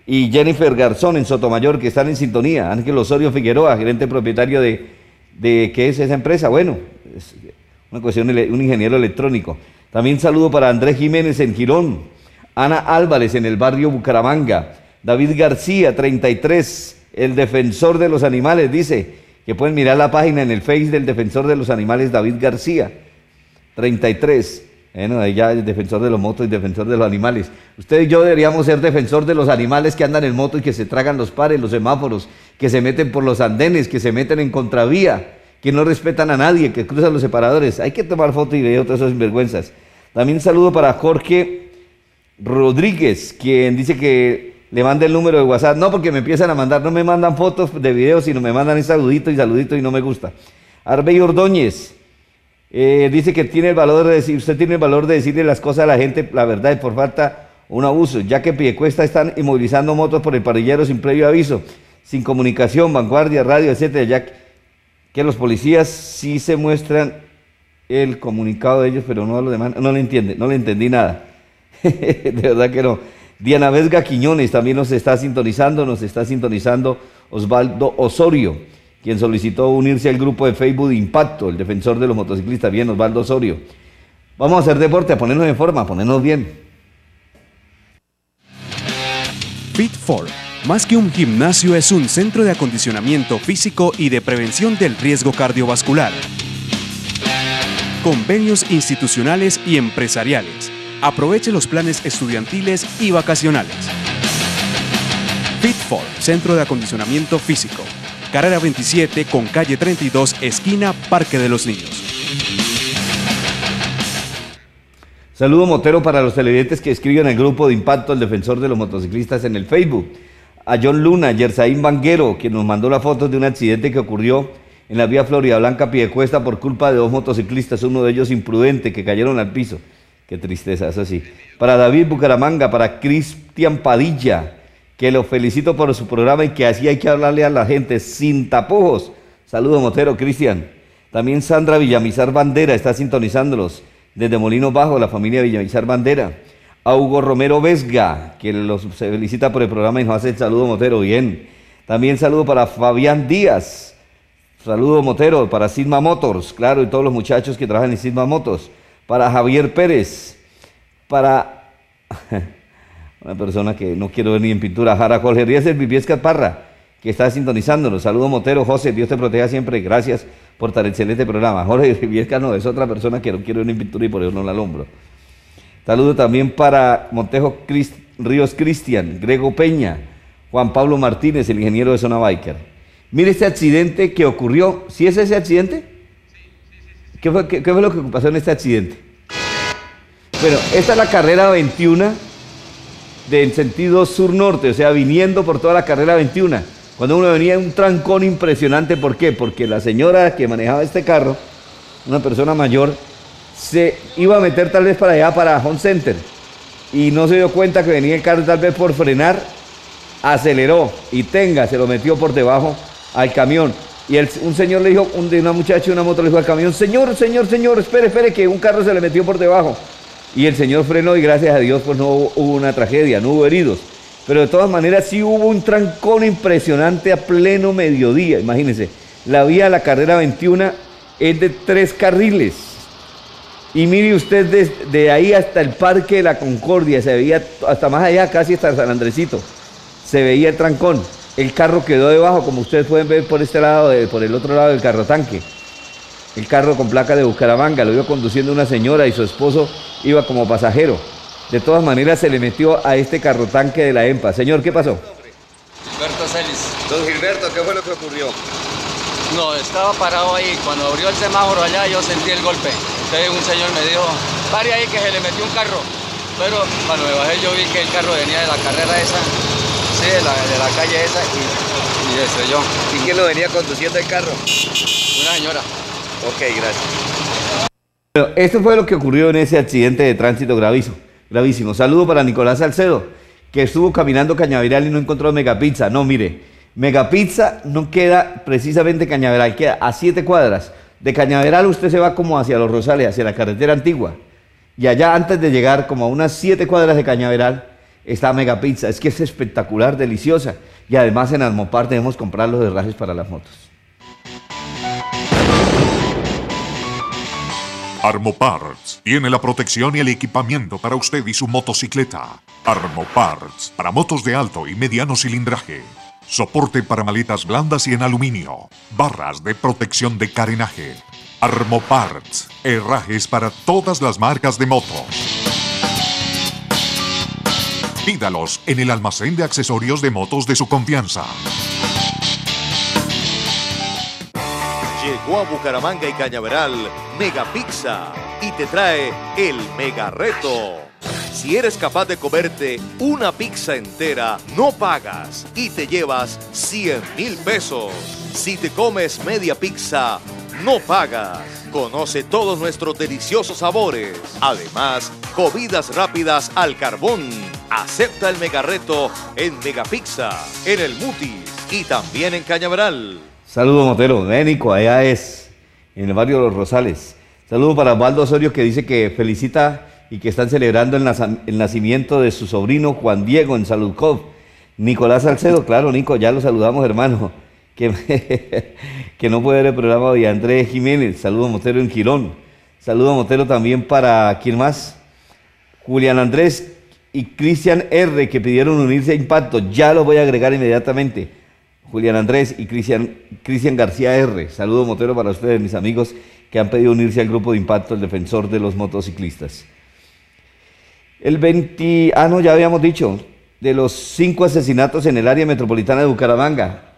[SPEAKER 3] y Jennifer Garzón en Sotomayor, que están en sintonía. Ángel Osorio Figueroa, gerente propietario de, de ¿qué es esa empresa? Bueno, es una cuestión, un ingeniero electrónico. También saludo para Andrés Jiménez en Girón, Ana Álvarez en el barrio Bucaramanga, David García, 33, el defensor de los animales, dice que pueden mirar la página en el Face del defensor de los animales David García, 33. Bueno, ahí ya el defensor de los motos y defensor de los animales. Usted y yo deberíamos ser defensor de los animales que andan en moto y que se tragan los pares, los semáforos, que se meten por los andenes, que se meten en contravía, que no respetan a nadie, que cruzan los separadores. Hay que tomar foto y video todas esas sinvergüenzas. También saludo para Jorge Rodríguez, quien dice que le mande el número de WhatsApp. No, porque me empiezan a mandar, no me mandan fotos de videos, sino me mandan un saludito y saludito y no me gusta. Arbey Ordóñez eh, dice que tiene el valor de decir, usted tiene el valor de decirle las cosas a la gente, la verdad, y por falta un abuso, ya que Piecuesta están inmovilizando motos por el parrillero sin previo aviso, sin comunicación, vanguardia, radio, etcétera, ya que los policías sí se muestran el comunicado de ellos, pero no a los demás, no le entiende, no le entendí nada. de verdad que no. Diana Vesga Quiñones también nos está sintonizando, nos está sintonizando Osvaldo Osorio, quien solicitó unirse al grupo de Facebook de Impacto, el defensor de los motociclistas. Bien, Osvaldo Osorio. Vamos a hacer deporte, a ponernos en forma, a ponernos bien.
[SPEAKER 18] Fit4, más que un gimnasio, es un centro de acondicionamiento físico y de prevención del riesgo cardiovascular. Convenios institucionales y empresariales Aproveche los planes estudiantiles y vacacionales. Fit4, Centro de Acondicionamiento Físico. Carrera 27 con calle 32, esquina Parque de los Niños.
[SPEAKER 3] Saludo motero para los televidentes que escriben el grupo de impacto El Defensor de los Motociclistas en el Facebook. a John Luna, Yersaín Banguero, que nos mandó la foto de un accidente que ocurrió en la vía Florida Blanca Piedecuesta por culpa de dos motociclistas, uno de ellos imprudente, que cayeron al piso. Qué tristeza, eso sí. Para David Bucaramanga, para Cristian Padilla, que lo felicito por su programa y que así hay que hablarle a la gente sin tapujos. Saludos, Motero, Cristian. También Sandra Villamizar Bandera está sintonizándolos desde Molinos Bajo, la familia Villamizar Bandera. Hugo Romero Vesga, que los felicita por el programa y nos hace el saludo Motero, bien. También saludo para Fabián Díaz, saludo Motero, para Sigma Motors, claro, y todos los muchachos que trabajan en Sigma Motors. Para Javier Pérez, para una persona que no quiero ver ni en pintura, Jara Jorge Ríos el Viviesca Parra, que está sintonizándonos. Saludo Motero, José, Dios te proteja siempre, gracias por tan excelente programa. Jorge Viviesca no, es otra persona que no quiero ver ni en pintura y por eso no la alumbro. Saludo también para Montejo Ríos Cristian, Grego Peña, Juan Pablo Martínez, el ingeniero de Zona Biker. Mire este accidente que ocurrió. ¿Sí es ese accidente? ¿Qué fue, lo que pasó en este accidente? Bueno, esta es la carrera 21 del sentido sur-norte, o sea, viniendo por toda la carrera 21. Cuando uno venía un trancón impresionante, ¿por qué? Porque la señora que manejaba este carro, una persona mayor, se iba a meter tal vez para allá, para Home Center, y no se dio cuenta que venía el carro tal vez por frenar, aceleró y tenga, se lo metió por debajo al camión. Y un señor le dijo, un, de una muchacha de una moto le dijo al camión, señor, señor, señor, espere, espere, que un carro se le metió por debajo. Y el señor frenó y gracias a Dios pues no hubo, una tragedia, no hubo heridos. Pero de todas maneras sí hubo un trancón impresionante a pleno mediodía, imagínense. La vía de la carrera 21 es de tres carriles. Y mire usted desde ahí hasta el Parque de la Concordia, se veía hasta más allá, casi hasta San Andresito, se veía el trancón. El carro quedó debajo, como ustedes pueden ver por este lado, de- por el otro lado del carro tanque. El carro con placa de Bucaramanga, lo iba conduciendo una señora y su esposo iba como pasajero. De todas maneras se le metió a este carro tanque de la EMPA. Señor, ¿qué pasó?
[SPEAKER 19] Gilberto Celis.
[SPEAKER 3] Don Gilberto, ¿qué fue lo que ocurrió?
[SPEAKER 19] No, estaba parado ahí. Cuando abrió el semáforo allá, yo sentí el golpe. Entonces un señor me dijo, pare ahí que se le metió un carro. Pero cuando me bajé yo vi que el carro venía de la carrera esa, sí, de la, de la calle esa, y, y estrelló.
[SPEAKER 3] ¿Y quién lo venía conduciendo el carro?
[SPEAKER 19] Una señora.
[SPEAKER 3] Ok, gracias. Bueno, esto fue lo que ocurrió en ese accidente de tránsito gravísimo. gravísimo. Saludo para Nicolás Salcedo, que estuvo caminando Cañaveral y no encontró Megapizza. No, mire, Megapizza no queda precisamente Cañaveral, queda a siete cuadras. De Cañaveral usted se va como hacia Los Rosales, hacia la carretera antigua. Y allá antes de llegar, como a unas siete cuadras de Cañaveral, está Megapizza. Es que es espectacular, deliciosa. Y además en Almopar debemos comprar los derrajes para las motos.
[SPEAKER 2] Armo Parts tiene la protección y el equipamiento para usted y su motocicleta. Armo Parts para motos de alto y mediano cilindraje. Soporte para maletas blandas y en aluminio. Barras de protección de carenaje. Armo Parts. Herrajes para todas las marcas de motos. Pídalos en el almacén de accesorios de motos de su confianza.
[SPEAKER 5] Llegó a Bucaramanga y Cañaveral Mega Pizza y te trae el Mega Reto. Si eres capaz de comerte una pizza entera, no pagas y te llevas 100 mil pesos. Si te comes media pizza, no pagas. Conoce todos nuestros deliciosos sabores. Además, comidas rápidas al carbón. Acepta el Mega Reto en Mega Pizza, en el Mutis y también en Cañaveral.
[SPEAKER 3] Saludos, Motero. Ménico, allá es, en el barrio Los Rosales. Saludos para Osvaldo Osorio, que dice que felicita y que están celebrando el, nacimiento de su sobrino Juan Diego en Saludcov. Nicolás Salcedo, claro, Nico, ya lo saludamos, hermano. Que, no puede ver el programa hoy. Andrés Jiménez, saludos, Motero en Quirón. Saludos, Motero, también para, ¿quién más? Julián Andrés y Cristian R, que pidieron unirse a Impacto. Ya los voy a agregar inmediatamente. Julián Andrés y Cristian, García R. Saludo Motero para ustedes, mis amigos, que han pedido unirse al grupo de impacto, el defensor de los motociclistas. El 20, ah no, ya habíamos dicho, de los cinco asesinatos en el área metropolitana de Bucaramanga.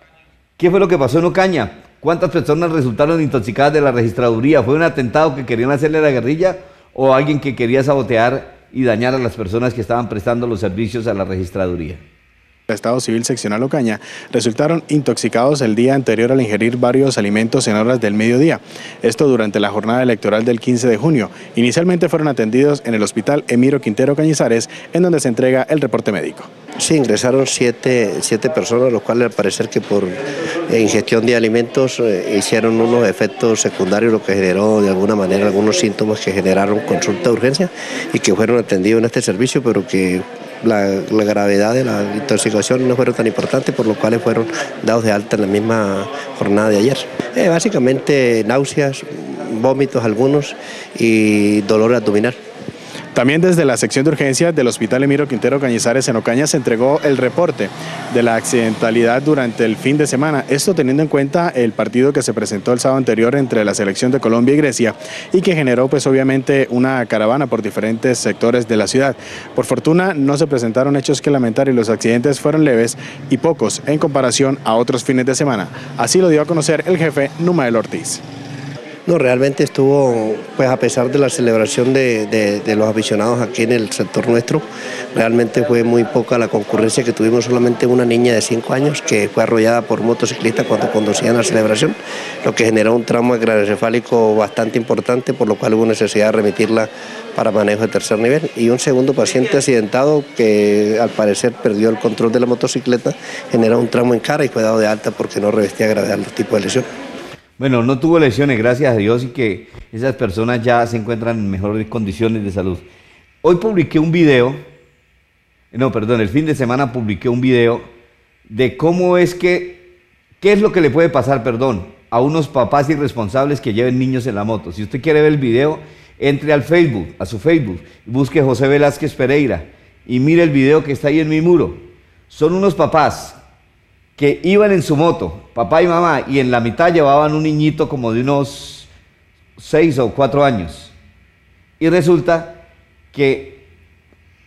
[SPEAKER 3] ¿Qué fue lo que pasó en Ocaña? ¿Cuántas personas resultaron intoxicadas de la registraduría? ¿Fue un atentado que querían hacerle a la guerrilla o alguien que quería sabotear y dañar a las personas que estaban prestando los servicios a la registraduría?
[SPEAKER 20] Estado Civil Seccional Ocaña resultaron intoxicados el día anterior al ingerir varios alimentos en horas del mediodía. Esto durante la jornada electoral del 15 de junio. Inicialmente fueron atendidos en el Hospital Emiro Quintero Cañizares, en donde se entrega el reporte médico.
[SPEAKER 21] Sí, ingresaron siete, siete personas, los cuales al parecer que por ingestión de alimentos eh, hicieron unos efectos secundarios, lo que generó de alguna manera algunos síntomas que generaron consulta de urgencia y que fueron atendidos en este servicio, pero que la, gravedad de la intoxicación no fueron tan importantes, por lo cual fueron dados de alta en la misma jornada de ayer. Eh, básicamente náuseas, vómitos algunos y dolor abdominal.
[SPEAKER 20] También desde la sección de urgencias del Hospital Emiro Quintero Cañizares en Ocaña se entregó el reporte de la accidentalidad durante el fin de semana. Esto teniendo en cuenta el partido que se presentó el sábado anterior entre la selección de Colombia y Grecia y que generó pues obviamente una caravana por diferentes sectores de la ciudad. Por fortuna no se presentaron hechos que lamentar y los accidentes fueron leves y pocos en comparación a otros fines de semana. Así lo dio a conocer el jefe Numael Ortiz.
[SPEAKER 21] No, realmente estuvo, pues a pesar de la celebración de, de, los aficionados aquí en el sector nuestro, realmente fue muy poca la concurrencia que tuvimos solamente una niña de 5 años que fue arrollada por motociclistas cuando conducían la celebración, lo que generó un trauma craneoencefálico bastante importante, por lo cual hubo necesidad de remitirla para manejo de tercer nivel. Y un segundo paciente accidentado que al parecer perdió el control de la motocicleta, generó un trauma en cara y fue dado de alta porque no revestía gravedad los tipos de lesión.
[SPEAKER 3] Bueno, no tuvo lesiones, gracias a Dios, y que esas personas ya se encuentran en mejores condiciones de salud. Hoy publiqué un video, no, perdón, el fin de semana publiqué un video de cómo es que, qué es lo que le puede pasar, perdón, a unos papás irresponsables que lleven niños en la moto. Si usted quiere ver el video, entre al Facebook, a su Facebook, busque José Velázquez Pereira y mire el video que está ahí en mi muro. Son unos papás que iban en su moto, papá y mamá, y en la mitad llevaban un niñito como de unos seis o cuatro años. Y resulta que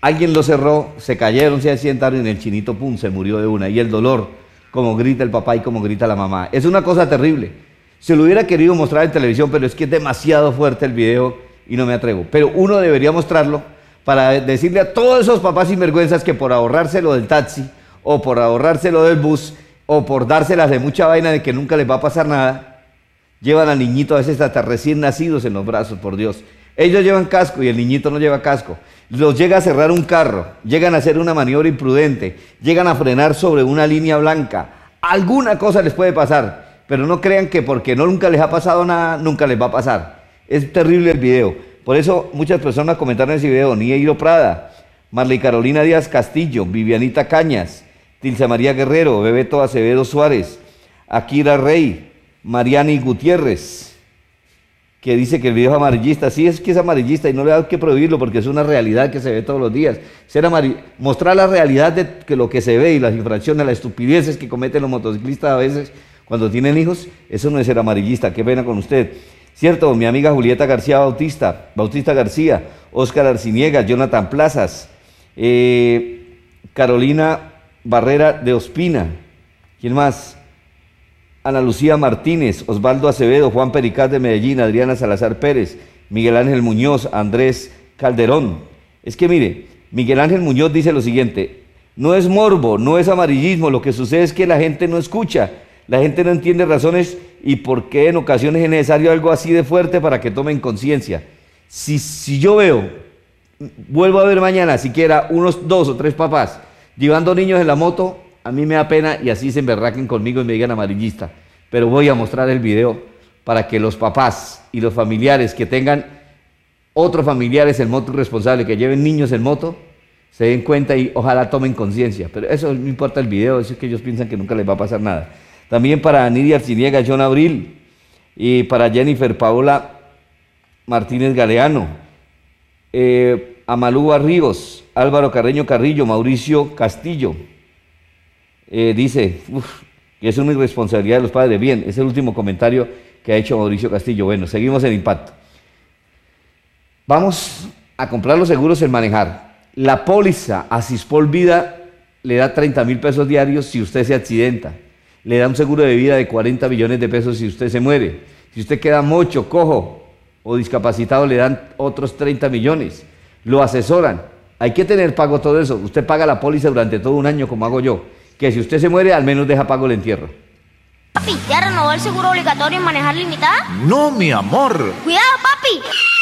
[SPEAKER 3] alguien lo cerró, se cayeron, se accidentaron y en el chinito, pum, se murió de una. Y el dolor, como grita el papá y como grita la mamá. Es una cosa terrible. Se lo hubiera querido mostrar en televisión, pero es que es demasiado fuerte el video y no me atrevo. Pero uno debería mostrarlo para decirle a todos esos papás sinvergüenzas que por ahorrárselo del taxi, o por ahorrárselo del bus, o por dárselas de mucha vaina de que nunca les va a pasar nada, llevan al niñito a veces hasta recién nacidos en los brazos, por Dios. Ellos llevan casco y el niñito no lleva casco. Los llega a cerrar un carro, llegan a hacer una maniobra imprudente, llegan a frenar sobre una línea blanca. Alguna cosa les puede pasar, pero no crean que porque no nunca les ha pasado nada, nunca les va a pasar. Es terrible el video. Por eso muchas personas comentaron ese video. Nieiro Prada, Marley Carolina Díaz Castillo, Vivianita Cañas, Tilsa María Guerrero, Bebeto Acevedo Suárez, Akira Rey, Mariani Gutiérrez, que dice que el video es amarillista. Sí, es que es amarillista y no le da que prohibirlo porque es una realidad que se ve todos los días. Ser mostrar la realidad de que lo que se ve y las infracciones, las estupideces que cometen los motociclistas a veces cuando tienen hijos, eso no es ser amarillista. Qué pena con usted. Cierto, mi amiga Julieta García Bautista, Bautista García, Óscar Arciniega, Jonathan Plazas, eh, Carolina Barrera de Ospina. ¿Quién más? Ana Lucía Martínez, Osvaldo Acevedo, Juan Pericaz de Medellín, Adriana Salazar Pérez, Miguel Ángel Muñoz, Andrés Calderón. Es que mire, Miguel Ángel Muñoz dice lo siguiente, no es morbo, no es amarillismo, lo que sucede es que la gente no escucha, la gente no entiende razones y por qué en ocasiones es necesario algo así de fuerte para que tomen conciencia. Si, si yo veo, vuelvo a ver mañana siquiera unos dos o tres papás llevando niños en la moto, a mí me da pena y así se emberraquen conmigo y me digan amarillista. Pero voy a mostrar el video para que los papás y los familiares que tengan otros familiares en moto irresponsable, que lleven niños en moto, se den cuenta y ojalá tomen conciencia. Pero eso no importa el video, eso es que ellos piensan que nunca les va a pasar nada. También para Nidia Arciniega, John Abril, y para Jennifer Paola Martínez Galeano, eh, Amalú Barríos, Álvaro Carreño Carrillo, Mauricio Castillo. Eh, dice que es una irresponsabilidad de los padres. Bien, es el último comentario que ha hecho Mauricio Castillo. Bueno, seguimos en impacto. Vamos a comprar los seguros en manejar. La póliza Asispol Vida le da 30 mil pesos diarios si usted se accidenta. Le da un seguro de vida de 40 millones de pesos si usted se muere. Si usted queda mocho, cojo o discapacitado, le dan otros 30 millones. Lo asesoran hay que tener pago todo eso. Usted paga la póliza durante todo un año, como hago yo. Que si usted se muere, al menos deja pago el entierro.
[SPEAKER 13] Papi, ¿ya renovó el seguro obligatorio en manejar limitada?
[SPEAKER 22] No, mi amor.
[SPEAKER 13] ¡Cuidado, papi!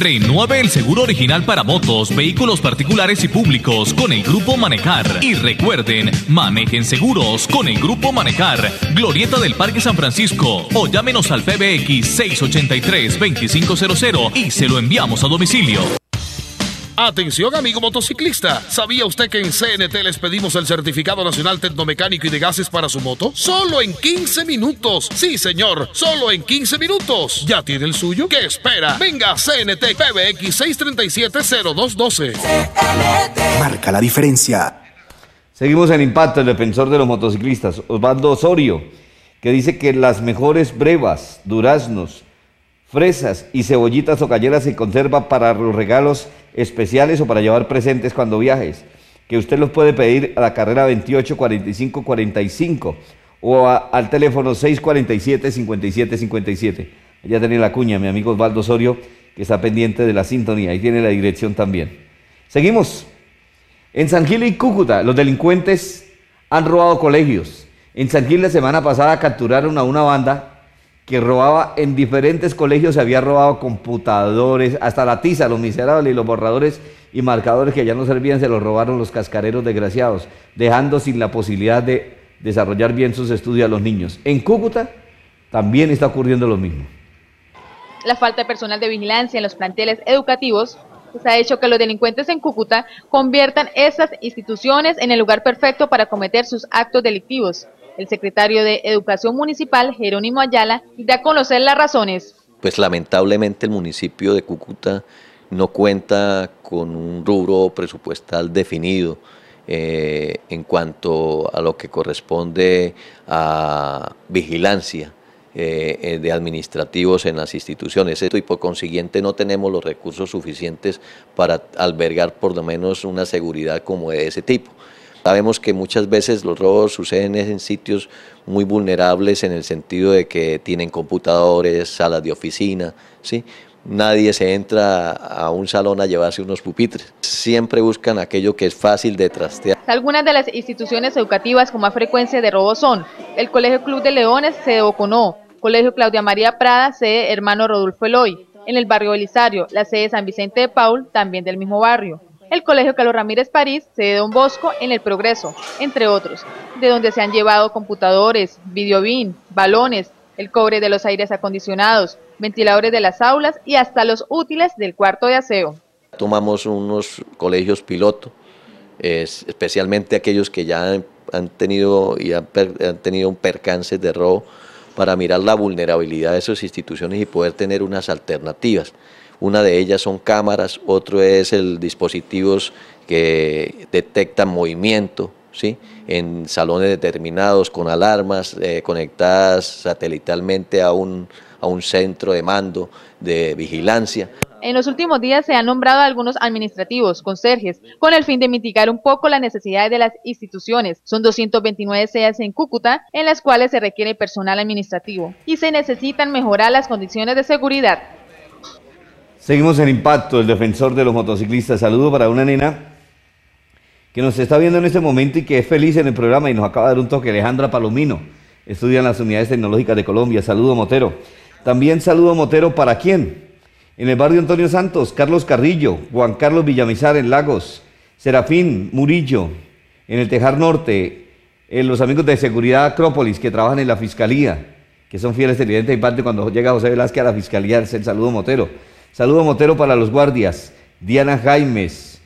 [SPEAKER 15] Renueve el seguro original para motos, vehículos particulares y públicos con el Grupo Manejar. Y recuerden, manejen seguros con el Grupo Manejar. Glorieta del Parque San Francisco o llámenos al PBX 683-2500 y se lo enviamos a domicilio.
[SPEAKER 16] Atención amigo motociclista, ¿sabía usted que en CNT les pedimos el certificado nacional tecnomecánico y de gases para su moto? Solo en 15 minutos. Sí señor, solo en 15 minutos. ¿Ya tiene el suyo? ¿Qué espera? Venga CNT PBX 637-0212.
[SPEAKER 22] Marca la diferencia.
[SPEAKER 3] Seguimos en impacto, el defensor de los motociclistas, Osvaldo Osorio, que dice que las mejores brevas, duraznos, fresas y cebollitas o calleras se conserva para los regalos especiales o para llevar presentes cuando viajes, que usted los puede pedir a la carrera 28 45 45 o al teléfono 647 57 57. Ya tenía la cuña, mi amigo Osvaldo Osorio, que está pendiente de la sintonía. Ahí tiene la dirección también. Seguimos. En San Gil y Cúcuta, los delincuentes han robado colegios. En San Gil la semana pasada capturaron a una banda que robaba en diferentes colegios, se había robado computadores, hasta la tiza, los miserables y los borradores y marcadores que ya no servían, se los robaron los cascareros desgraciados, dejando sin la posibilidad de desarrollar bien sus estudios a los niños. En Cúcuta también está ocurriendo lo mismo.
[SPEAKER 23] La falta de personal de vigilancia en los planteles educativos pues, ha hecho que los delincuentes en Cúcuta conviertan esas instituciones en el lugar perfecto para cometer sus actos delictivos. El secretario de Educación Municipal, Jerónimo Ayala, da a conocer las razones.
[SPEAKER 24] Pues lamentablemente el municipio de Cúcuta no cuenta con un rubro presupuestal definido eh, en cuanto a lo que corresponde a vigilancia eh, eh, de administrativos en las instituciones y por consiguiente no tenemos los recursos suficientes para albergar por lo menos una seguridad como de ese tipo. Sabemos que muchas veces los robos suceden en sitios muy vulnerables en el sentido de que tienen computadores, salas de oficina, ¿sí? Nadie se entra a un salón a llevarse unos pupitres. Siempre buscan aquello que es fácil de trastear.
[SPEAKER 23] Algunas de las instituciones educativas con más frecuencia de robos son el Colegio Club de Leones, sede Oconó, Colegio Claudia María Prada, sede Hermano Rodolfo Eloy, en el barrio Belisario, la sede San Vicente de Paul, también del mismo barrio el Colegio Carlos Ramírez París, sede Don Bosco, en el Progreso, entre otros, de donde se han llevado computadores, videobin, balones, el cobre de los aires acondicionados, ventiladores de las aulas y hasta los útiles del cuarto de aseo.
[SPEAKER 24] Tomamos unos colegios piloto, especialmente aquellos que ya han, tenido y han, han tenido un percance de robo para mirar la vulnerabilidad de esas instituciones y poder tener unas alternativas. Una de ellas son cámaras, otro es el dispositivos que detectan movimiento, ¿sí? en salones determinados con alarmas eh, conectadas satelitalmente a un, a un centro de mando de vigilancia.
[SPEAKER 23] En los últimos días se han nombrado algunos administrativos, conserjes, con el fin de mitigar un poco las necesidades de las instituciones. Son 229 seas en Cúcuta, en las cuales se requiere personal administrativo y se necesitan mejorar las condiciones de seguridad.
[SPEAKER 3] Seguimos en impacto, el defensor de los motociclistas. Saludo para una nena que nos está viendo en este momento y que es feliz en el programa y nos acaba de dar un toque, Alejandra Palomino. Estudia en las unidades tecnológicas de Colombia. Saludo Motero. También saludo Motero para quién? En el barrio Antonio Santos, Carlos Carrillo, Juan Carlos Villamizar en Lagos, Serafín Murillo en el Tejar Norte, en los amigos de Seguridad Acrópolis que trabajan en la Fiscalía, que son fieles televidentes y parte cuando llega José Velázquez a la Fiscalía, el saludo Motero. Saludo Motero para los guardias. Diana Jaimes,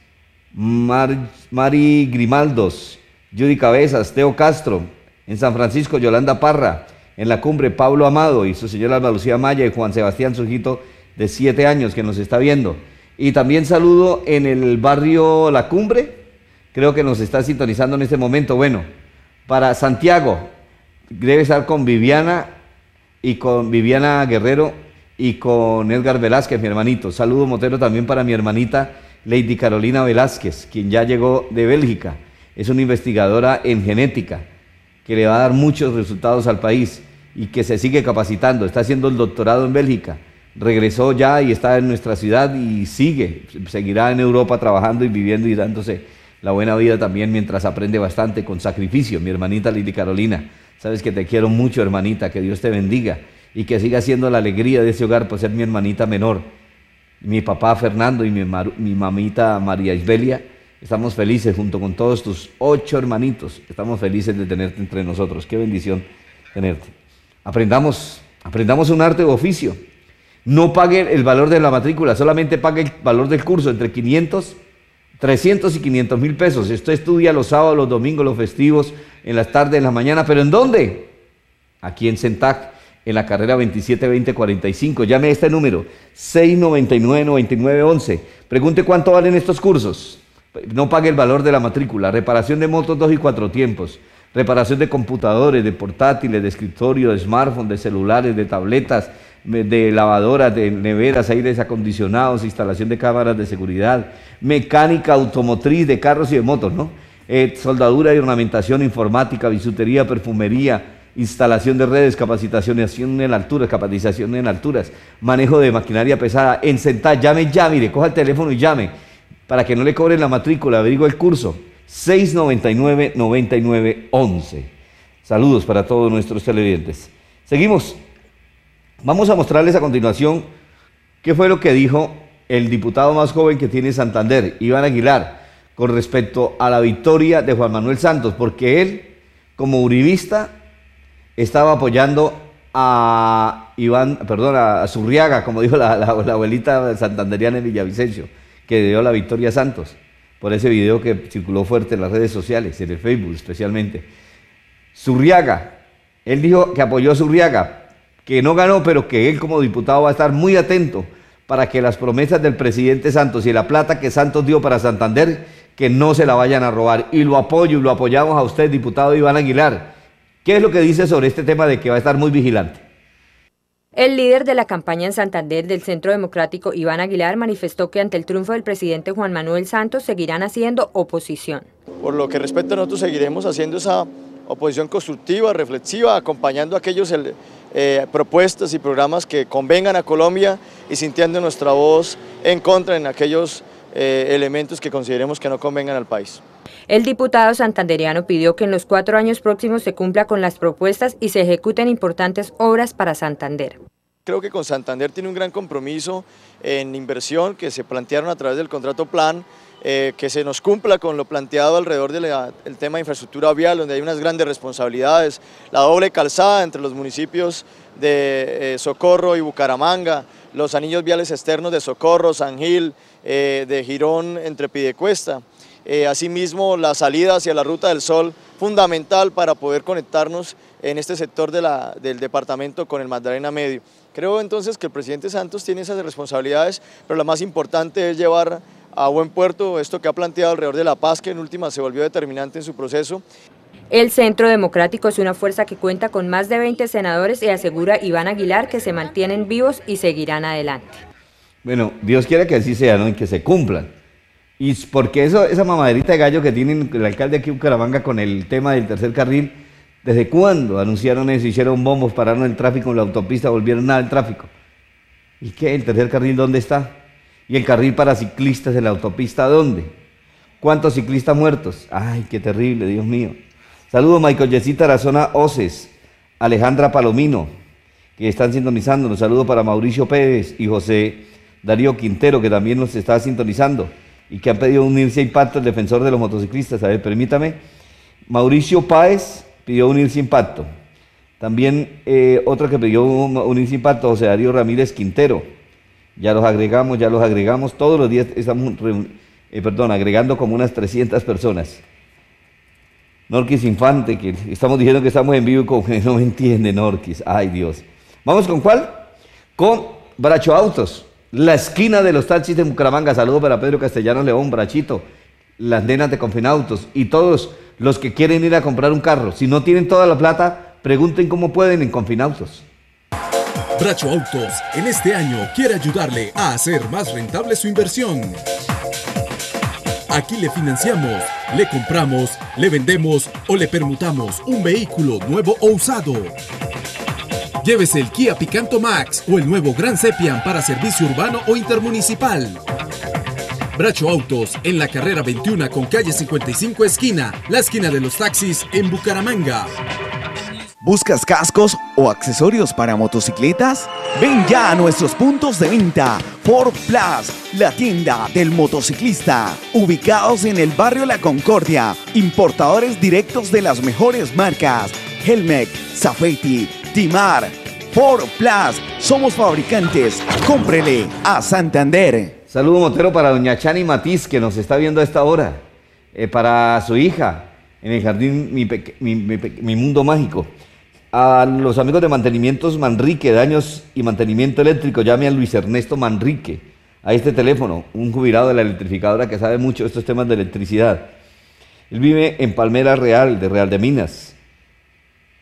[SPEAKER 3] Mari Grimaldos, Judy Cabezas, Teo Castro, en San Francisco, Yolanda Parra, en la cumbre, Pablo Amado y su señora Alba Lucía Maya y Juan Sebastián Sujito, de siete años, que nos está viendo. Y también saludo en el barrio La Cumbre, creo que nos está sintonizando en este momento. Bueno, para Santiago, debe estar con Viviana y con Viviana Guerrero y con Edgar Velázquez, mi hermanito. Saludo Motero también para mi hermanita Lady Carolina Velázquez, quien ya llegó de Bélgica. Es una investigadora en genética que le va a dar muchos resultados al país y que se sigue capacitando. Está haciendo el doctorado en Bélgica regresó ya y está en nuestra ciudad y sigue, seguirá en Europa trabajando y viviendo y dándose la buena vida también mientras aprende bastante con sacrificio. Mi hermanita Lili Carolina, sabes que te quiero mucho hermanita, que Dios te bendiga y que siga siendo la alegría de ese hogar por ser mi hermanita menor. Mi papá Fernando y mi, mi mamita María Isbelia, estamos felices junto con todos tus ocho hermanitos, estamos felices de tenerte entre nosotros. Qué bendición tenerte. Aprendamos, aprendamos un arte o oficio no pague el valor de la matrícula, solamente pague el valor del curso entre 500, 300 y 500 mil pesos. Usted estudia los sábados, los domingos, los festivos, en las tardes, en la mañana, pero ¿en dónde? Aquí en Centac, en la carrera 272045. Llame a este número, 699-9911. Pregunte cuánto valen estos cursos. No pague el valor de la matrícula. Reparación de motos dos y cuatro tiempos. Reparación de computadores, de portátiles, de escritorio, de smartphones, de celulares, de tabletas, de lavadoras, de neveras, aires acondicionados, instalación de cámaras de seguridad, mecánica automotriz de carros y de motos, ¿no? Eh, soldadura y ornamentación, informática, bisutería, perfumería, instalación de redes, capacitación en alturas, capacitación en alturas, manejo de maquinaria pesada, en sentar, llame ya, mire, coja el teléfono y llame, para que no le cobren la matrícula, averigua el curso, 699-9911. Saludos para todos nuestros televidentes. Seguimos. Vamos a mostrarles a continuación qué fue lo que dijo el diputado más joven que tiene Santander, Iván Aguilar, con respecto a la victoria de Juan Manuel Santos, porque él, como uribista, estaba apoyando a Iván, perdón, a Zurriaga, como dijo la, abuelita santanderiana en Villavicencio, que dio la victoria a Santos, por ese video que circuló fuerte en las redes sociales, en el Facebook especialmente. Zurriaga, él dijo que apoyó a Zurriaga, que no ganó, pero que él como diputado va a estar muy atento para que las promesas del presidente Santos y la plata que Santos dio para Santander, que no se la vayan a robar. Y lo apoyo y lo apoyamos a usted, diputado Iván Aguilar. ¿Qué es lo que dice sobre este tema de que va a estar muy vigilante?
[SPEAKER 25] El líder de la campaña en Santander del Centro Democrático, Iván Aguilar, manifestó que ante el triunfo del presidente Juan Manuel Santos seguirán haciendo oposición.
[SPEAKER 26] Por lo que respecta a nosotros seguiremos haciendo esa oposición constructiva, reflexiva, acompañando a aquellos eh, propuestas y programas que convengan a Colombia y sintiendo nuestra voz en contra en aquellos eh, elementos que consideremos que no convengan al país.
[SPEAKER 25] El diputado santanderiano pidió que en los cuatro años próximos se cumpla con las propuestas y se ejecuten importantes obras para Santander.
[SPEAKER 26] Creo que con Santander tiene un gran compromiso en inversión que se plantearon a través del contrato plan, eh, que se nos cumpla con lo planteado alrededor del tema de infraestructura vial, donde hay unas grandes responsabilidades, la doble calzada entre los municipios de eh, Socorro y Bucaramanga, los anillos viales externos de Socorro, San Gil, eh, de Girón entre Pidecuesta, asimismo la salida hacia la Ruta del Sol, fundamental para poder conectarnos en este sector del departamento con el Magdalena Medio. Creo entonces que el presidente Santos tiene esas responsabilidades, pero la más importante es llevar a buen puerto esto que ha planteado alrededor de la paz, que en última se volvió determinante en su proceso.
[SPEAKER 25] El Centro Democrático es una fuerza que cuenta con más de 20 senadores y asegura Iván Aguilar que se mantienen vivos y seguirán adelante.
[SPEAKER 3] Bueno, Dios quiera que así sea, ¿no? Y que se cumplan. Y porque esa mamaderita de gallo que tiene el alcalde aquí en Bucaramanga con el tema del tercer carril, ¿desde cuándo anunciaron eso? Hicieron bombos, pararon el tráfico en la autopista, volvieron nada al tráfico. ¿Y qué? ¿El tercer carril dónde está? ¿Y el carril para ciclistas en la autopista dónde? ¿Cuántos ciclistas muertos? Ay, qué terrible, Dios mío. Saludos, Michael Yesita Arazona Oces, Alejandra Palomino, que están sintonizando. Saludos para Mauricio Pérez y José Darío Quintero, que también nos está sintonizando y que han pedido unirse a Impacto, el defensor de los motociclistas. A ver, permítame. Mauricio Páez pidió unirse a Impacto. También eh, otro que pidió unirse a Impacto, José Darío Ramírez Quintero. Ya los agregamos, ya los agregamos. Todos los días estamos, eh, perdón, agregando como unas 300 personas. Norquis Infante, que estamos diciendo que estamos en vivo y que no me entiende Norquis. Ay Dios. ¿Vamos con cuál? Con Bracho Autos, la esquina de los taxis de Bucaramanga. Saludos para Pedro Castellanos León, Brachito, las nenas de Confinautos y todos los que quieren ir a comprar un carro. Si no tienen toda la plata, pregunten cómo pueden en Confinautos.
[SPEAKER 6] Bracho Autos en este año quiere ayudarle a hacer más rentable su inversión. Aquí le financiamos, le compramos, le vendemos o le permutamos un vehículo nuevo o usado. Llévese el Kia Picanto Max o el nuevo Gran Sepian para servicio urbano o intermunicipal. Bracho Autos en la carrera 21 con calle 55 esquina, la esquina de los taxis en Bucaramanga.
[SPEAKER 12] ¿Buscas cascos o accesorios para motocicletas? Ven ya a nuestros puntos de venta. Ford Plus, la tienda del motociclista. Ubicados en el barrio La Concordia. Importadores directos de las mejores marcas. Helmec, Safety, Timar. Ford Plus, somos fabricantes. Cómprele a Santander.
[SPEAKER 3] Saludo Montero para doña Chani Matiz, que nos está viendo a esta hora. Eh, para su hija, en el jardín Mi, Mundo Mágico. A los amigos de Mantenimientos Manrique, daños y mantenimiento eléctrico, llame a Luis Ernesto Manrique a este teléfono, un jubilado de la electrificadora que sabe mucho de estos temas de electricidad. Él vive en Palmera Real, de Real de Minas.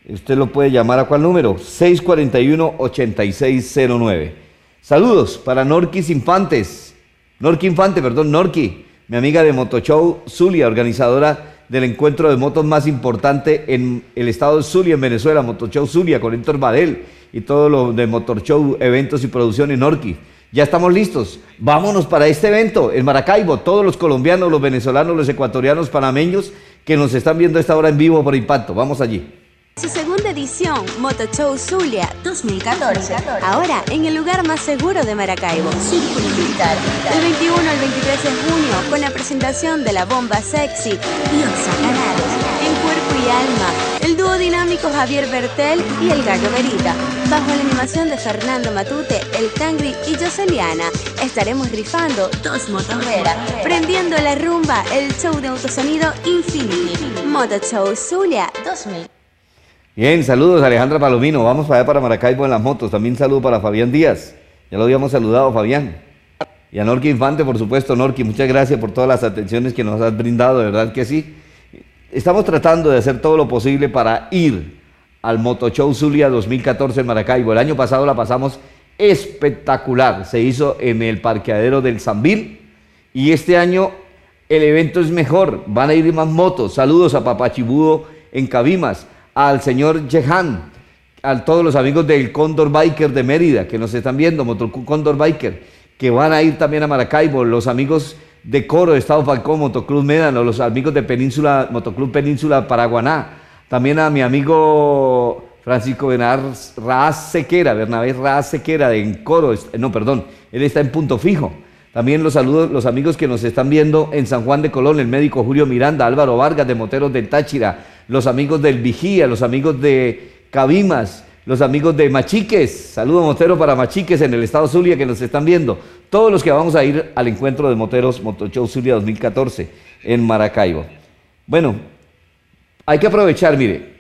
[SPEAKER 3] Usted lo puede llamar a cuál número? 641-8609. Saludos para Norquis Infantes. Norqui Infante, perdón, Norqui, mi amiga de Motoshow Zulia, organizadora del encuentro de motos más importante en el estado de Zulia, en Venezuela, Motoshow Zulia, con Héctor Badel y todo lo de Motorshow, eventos y producciones Norqui. Ya estamos listos. Vámonos para este evento en Maracaibo. Todos los colombianos, los venezolanos, los ecuatorianos, panameños que nos están viendo esta hora en vivo por Impacto. Vamos allí.
[SPEAKER 27] Su segunda edición, Moto Show Zulia 2014. Ahora en el lugar más seguro de Maracaibo, Círculo Militar. Del 21 al 23 de junio, con la presentación de la bomba sexy y Oxa Canales. En cuerpo y alma, el dúo dinámico Javier Bertel y el Gallo Verita. Bajo la animación de Fernando Matute, El Tangri y Joseliana, estaremos rifando dos motos Vera, prendiendo la rumba, el show de autosonido Infinity. Moto Show Zulia 2000.
[SPEAKER 3] Bien, saludos Alejandra Palomino. Vamos para allá para Maracaibo en las motos. También saludo para Fabián Díaz. Ya lo habíamos saludado, Fabián. Y a Norqui Infante, por supuesto, Norqui, muchas gracias por todas las atenciones que nos has brindado, de verdad que sí. Estamos tratando de hacer todo lo posible para ir al Motoshow Zulia 2014 en Maracaibo. El año pasado la pasamos espectacular. Se hizo en el parqueadero del Zambil y este año el evento es mejor. Van a ir más motos. Saludos a Papachibudo en Cabimas, al señor Jehan, a todos los amigos del Condor Biker de Mérida que nos están viendo, Motoclub Condor Biker, que van a ir también a Maracaibo, los amigos de Coro, Estado Falcón, Motoclub Médano, los amigos de Península, Motoclub Península Paraguaná, también a mi amigo Francisco Bernard Raaz Sequera, Bernabé Raaz Sequera de en Coro, no, perdón, él está en Punto Fijo. También los saludos, los amigos que nos están viendo en San Juan de Colón, el médico Julio Miranda, Álvaro Vargas de Moteros del Táchira, los amigos del Vigía, los amigos de Cabimas, los amigos de Machiques, saludo Motero para Machiques en el estado Zulia que nos están viendo, todos los que vamos a ir al encuentro de moteros Motoshow Zulia 2014 en Maracaibo. Bueno, hay que aprovechar, mire,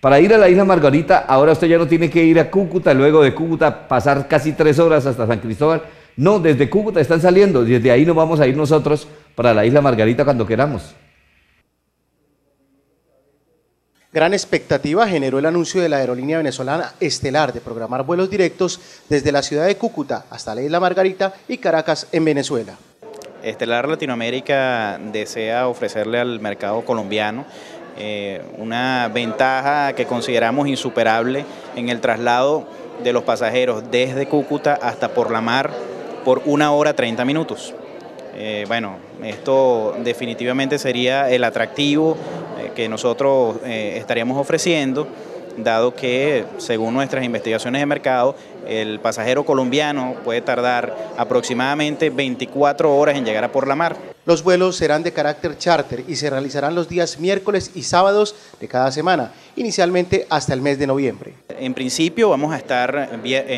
[SPEAKER 3] para ir a la isla Margarita, ahora usted ya no tiene que ir a Cúcuta, luego de Cúcuta pasar casi tres horas hasta San Cristóbal. No, desde Cúcuta están saliendo, desde ahí nos vamos a ir nosotros para la isla Margarita cuando queramos.
[SPEAKER 28] Gran expectativa generó el anuncio de la aerolínea venezolana Estelar de programar vuelos directos desde la ciudad de Cúcuta hasta la isla Margarita y Caracas en Venezuela.
[SPEAKER 29] Estelar Latinoamérica desea ofrecerle al mercado colombiano eh, una ventaja que consideramos insuperable en el traslado de los pasajeros desde Cúcuta hasta por la mar por una hora 30 minutos. Eh, bueno, esto definitivamente sería el atractivo eh, que nosotros eh, estaríamos ofreciendo, dado que según nuestras investigaciones de mercado, el pasajero colombiano puede tardar aproximadamente 24 horas en llegar a por la mar.
[SPEAKER 28] Los vuelos serán de carácter charter y se realizarán los días miércoles y sábados de cada semana, inicialmente hasta el mes de noviembre.
[SPEAKER 29] En principio vamos a estar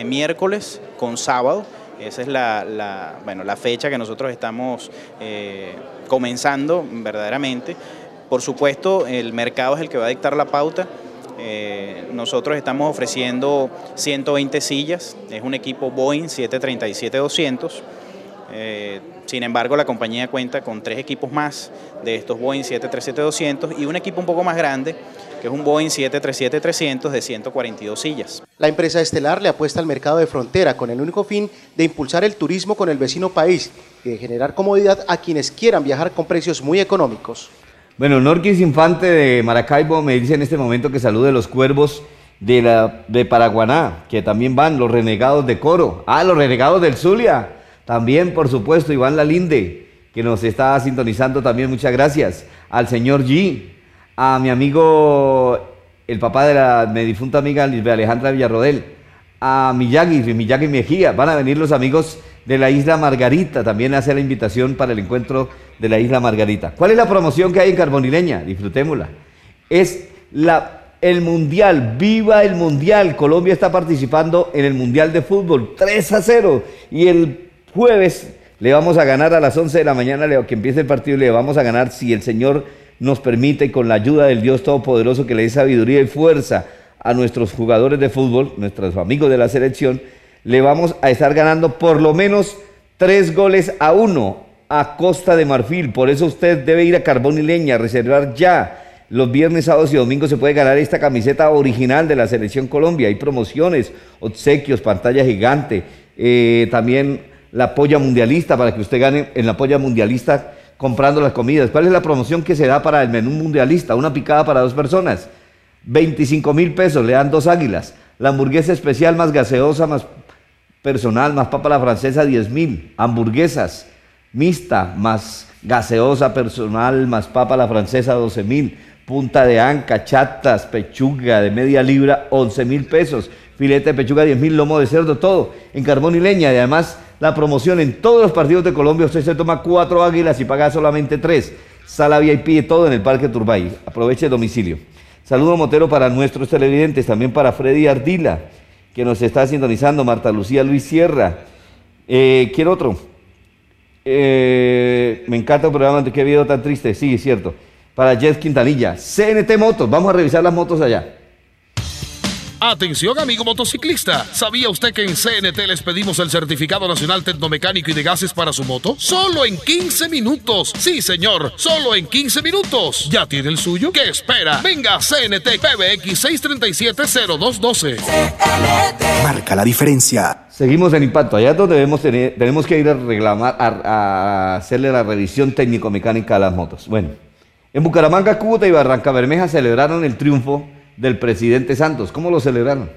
[SPEAKER 29] miércoles con sábado. Esa es la, bueno, la fecha que nosotros estamos eh, comenzando verdaderamente. Por supuesto, el mercado es el que va a dictar la pauta. Eh, nosotros estamos ofreciendo 120 sillas, es un equipo Boeing 737-200. Eh, sin embargo, la compañía cuenta con tres equipos más de estos Boeing 737-200 y un equipo un poco más grande, que es un Boeing 737-300 de 142 sillas.
[SPEAKER 28] La empresa Estelar le apuesta al mercado de frontera con el único fin de impulsar el turismo con el vecino país y de generar comodidad a quienes quieran viajar con precios muy económicos.
[SPEAKER 3] Bueno, Norquis Infante de Maracaibo me dice en este momento que salude los cuervos de, la, de Paraguaná, que también van los renegados de Coro. Ah, los renegados del Zulia. También, por supuesto, Iván Lalinde, que nos está sintonizando también. Muchas gracias. Al señor G, a mi amigo, el papá de la mi difunta amiga Alejandra Villarrodel, a Miyagi, Miyagi Mejía. Van a venir los amigos de la Isla Margarita también a hacer la invitación para el encuentro de la Isla Margarita. ¿Cuál es la promoción que hay en Carbonileña? Disfrutémosla. Es la el Mundial, viva el Mundial. Colombia está participando en el Mundial de Fútbol 3 a 0. Y el jueves le vamos a ganar a las 11 de la mañana, que empiece el partido, le vamos a ganar si el Señor nos permite con la ayuda del Dios Todopoderoso que le dé sabiduría y fuerza a nuestros jugadores de fútbol, nuestros amigos de la selección, le vamos a estar ganando por lo menos tres goles a uno a Costa de Marfil. Por eso usted debe ir a Carbón y Leña, reservar ya los viernes, sábados y domingos se puede ganar esta camiseta original de la Selección Colombia. Hay promociones, obsequios, pantalla gigante, eh, también la polla mundialista para que usted gane en la polla mundialista comprando las comidas. ¿Cuál es la promoción que se da para el menú mundialista? Una picada para dos personas. 25 mil pesos, le dan dos águilas. La hamburguesa especial más gaseosa, más personal, más papa la francesa, 10 mil. Hamburguesas mixta, más gaseosa personal, más papa la francesa, 12 mil punta de anca, chatas, pechuga de media libra, 11 mil pesos, filete de pechuga, 10 mil, lomo de cerdo, todo en carbón y leña. Y además la promoción en todos los partidos de Colombia, usted se toma cuatro águilas y paga solamente tres. Sala VIP y todo en el Parque Turbay. Aproveche el domicilio. Saludo Motero para nuestros televidentes, también para Freddy Ardila, que nos está sintonizando, Marta Lucía Luis Sierra. Eh, quiero otro. Eh, me encanta el programa, qué video tan triste. Sí, es cierto para Jet Quintanilla. CNT Motos, vamos a revisar las motos allá.
[SPEAKER 16] Atención amigo motociclista, ¿sabía usted que en CNT les pedimos el certificado nacional tecnomecánico y de gases para su moto? Solo en 15 minutos. Sí señor, solo en 15 minutos. ¿Ya tiene el suyo? ¿Qué espera? Venga CNT PBX 6370212.
[SPEAKER 22] Marca la diferencia.
[SPEAKER 3] Seguimos en impacto, allá es donde debemos tener, tenemos que ir a reclamar, a hacerle la revisión técnico-mecánica a las motos. Bueno. En Bucaramanga, Cúcuta y Barranca Bermeja celebraron el triunfo del presidente Santos. ¿Cómo lo celebraron?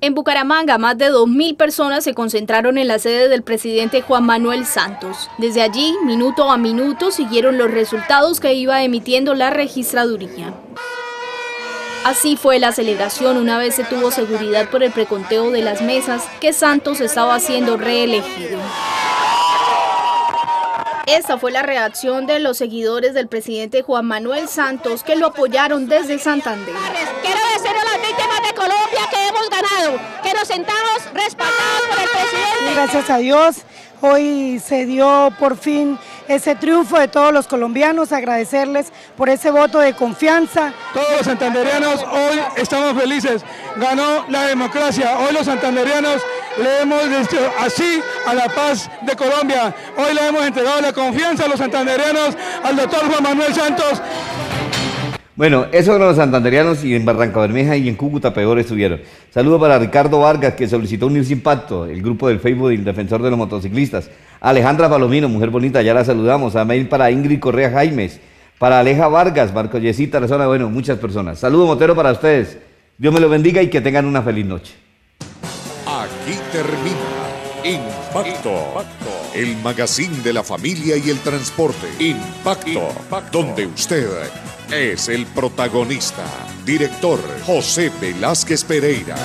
[SPEAKER 30] En Bucaramanga, más de 2.000 personas se concentraron en la sede del presidente Juan Manuel Santos. Desde allí, minuto a minuto, siguieron los resultados que iba emitiendo la registraduría. Así fue la celebración una vez se tuvo seguridad por el preconteo de las mesas que Santos estaba siendo reelegido. Esta fue la reacción de los seguidores del presidente Juan Manuel Santos que lo apoyaron desde Santander.
[SPEAKER 31] Quiero decirle a las víctimas de Colombia que hemos ganado, que nos sentamos respaldados por el presidente.
[SPEAKER 32] Gracias a Dios, hoy se dio por fin ese triunfo de todos los colombianos, agradecerles por ese voto de confianza.
[SPEAKER 33] Todos los santanderianos hoy estamos felices, ganó la democracia, hoy los santanderianos le hemos dicho así a la paz de Colombia, hoy le hemos entregado la confianza a los santanderianos, al doctor Juan Manuel Santos.
[SPEAKER 3] Bueno, eso los santanderianos y en Barranca Bermeja y en Cúcuta peor estuvieron. Saludo para Ricardo Vargas que solicitó unirse impacto, el grupo del Facebook del defensor de los motociclistas. Alejandra Palomino, mujer bonita, ya la saludamos. A mail para Ingrid Correa Jaimes, para Aleja Vargas, Marco Yesita, la zona, bueno, muchas personas. Saludo Motero para ustedes. Dios me lo bendiga y que tengan una feliz noche.
[SPEAKER 2] Aquí termina Impacto, el magazine de la familia y el transporte. Impacto, donde usted es el protagonista. Director José Velázquez Pereira.